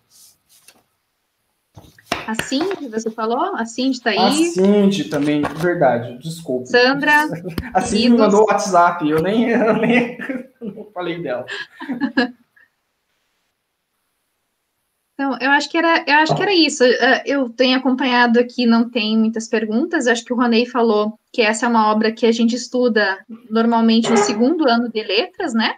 A Cindy, você falou? A Cindy está aí. A Cindy também, verdade, desculpa. Sandra. A Cindy me mandou o WhatsApp, eu nem, eu nem não falei dela. Então, eu acho que era, eu acho que era isso. Eh, eu tenho acompanhado aqui, não tem muitas perguntas. Acho que o Ronei falou que essa é uma obra que a gente estuda normalmente no segundo ano de letras, né?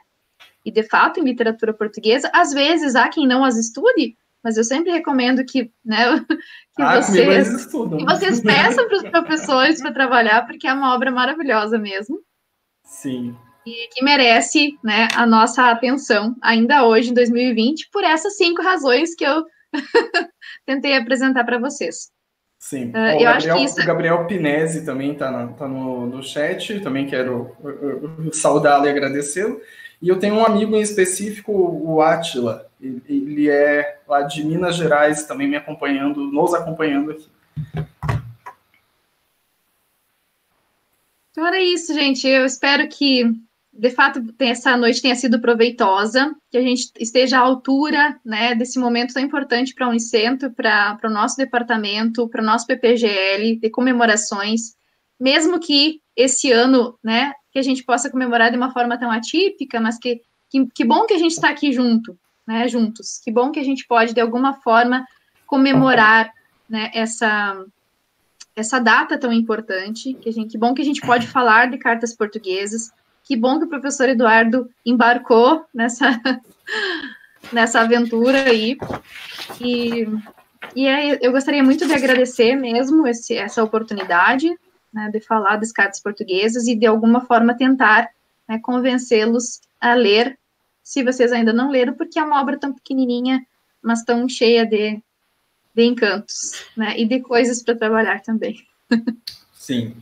E de fato, em literatura portuguesa. Às vezes há quem não as estude, mas eu sempre recomendo que, né, que, ah, vocês, que vocês peçam para os professores para trabalhar, porque é uma obra maravilhosa mesmo. Sim. E que merece né, a nossa atenção, ainda hoje, em 2020, por essas cinco razões que eu tentei apresentar para vocês. Sim. Uh, eu Gabriel, acho que isso... O Gabriel Pinese também está tá no, no chat, também quero saudá-lo e agradecê-lo. E eu tenho um amigo em específico, o Atila. Ele é lá de Minas Gerais, também me acompanhando, nos acompanhando aqui. Então era isso, gente. Eu espero que, de fato, essa noite tenha sido proveitosa, que a gente esteja à altura né, desse momento tão importante para o Unicentro, para o nosso departamento, para o nosso PPGL, de comemorações, mesmo que esse ano, né, que a gente possa comemorar de uma forma tão atípica, mas que, que, que bom que a gente está aqui junto, né, juntos. Que bom que a gente pode, de alguma forma, comemorar né, essa, essa data tão importante. Que, gente, que bom que a gente pode falar de cartas portuguesas. Que bom que o professor Eduardo embarcou nessa, nessa aventura aí. E, e é, eu gostaria muito de agradecer mesmo esse, essa oportunidade né, de falar das cartas portuguesas e, de alguma forma, tentar né, convencê-los a ler, se vocês ainda não leram, porque é uma obra tão pequenininha, mas tão cheia de, de encantos né, e de coisas para trabalhar também. Sim,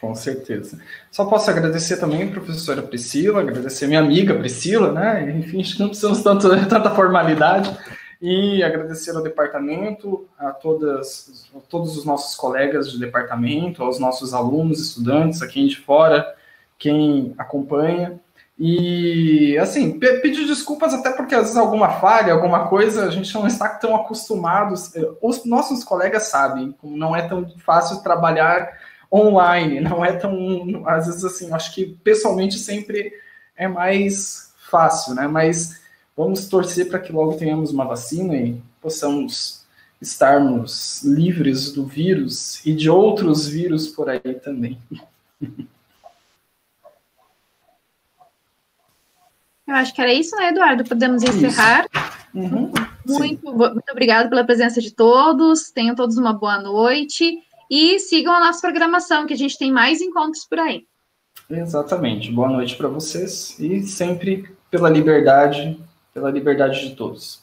com certeza. Só posso agradecer também a professora Priscila, agradecer minha amiga Priscila, né? Enfim, acho que não precisamos tanto, tanta formalidade e agradecer ao departamento, a, todas, a todos os nossos colegas de departamento, aos nossos alunos, estudantes, a quem de fora, quem acompanha. E, assim, pedir desculpas até porque às vezes alguma falha, alguma coisa, a gente não está tão acostumados. Os nossos colegas sabem como não é tão fácil trabalhar online, não é tão. Às vezes, assim, acho que pessoalmente sempre é mais fácil, né? Mas Vamos torcer para que logo tenhamos uma vacina e possamos estarmos livres do vírus e de outros vírus por aí também. Eu acho que era isso, né, Eduardo? Podemos encerrar. Uhum, muito, muito obrigada pela presença de todos. Tenham todos uma boa noite. E sigam a nossa programação, que a gente tem mais encontros por aí. Exatamente. Boa noite para vocês e sempre pela liberdade pela liberdade de todos.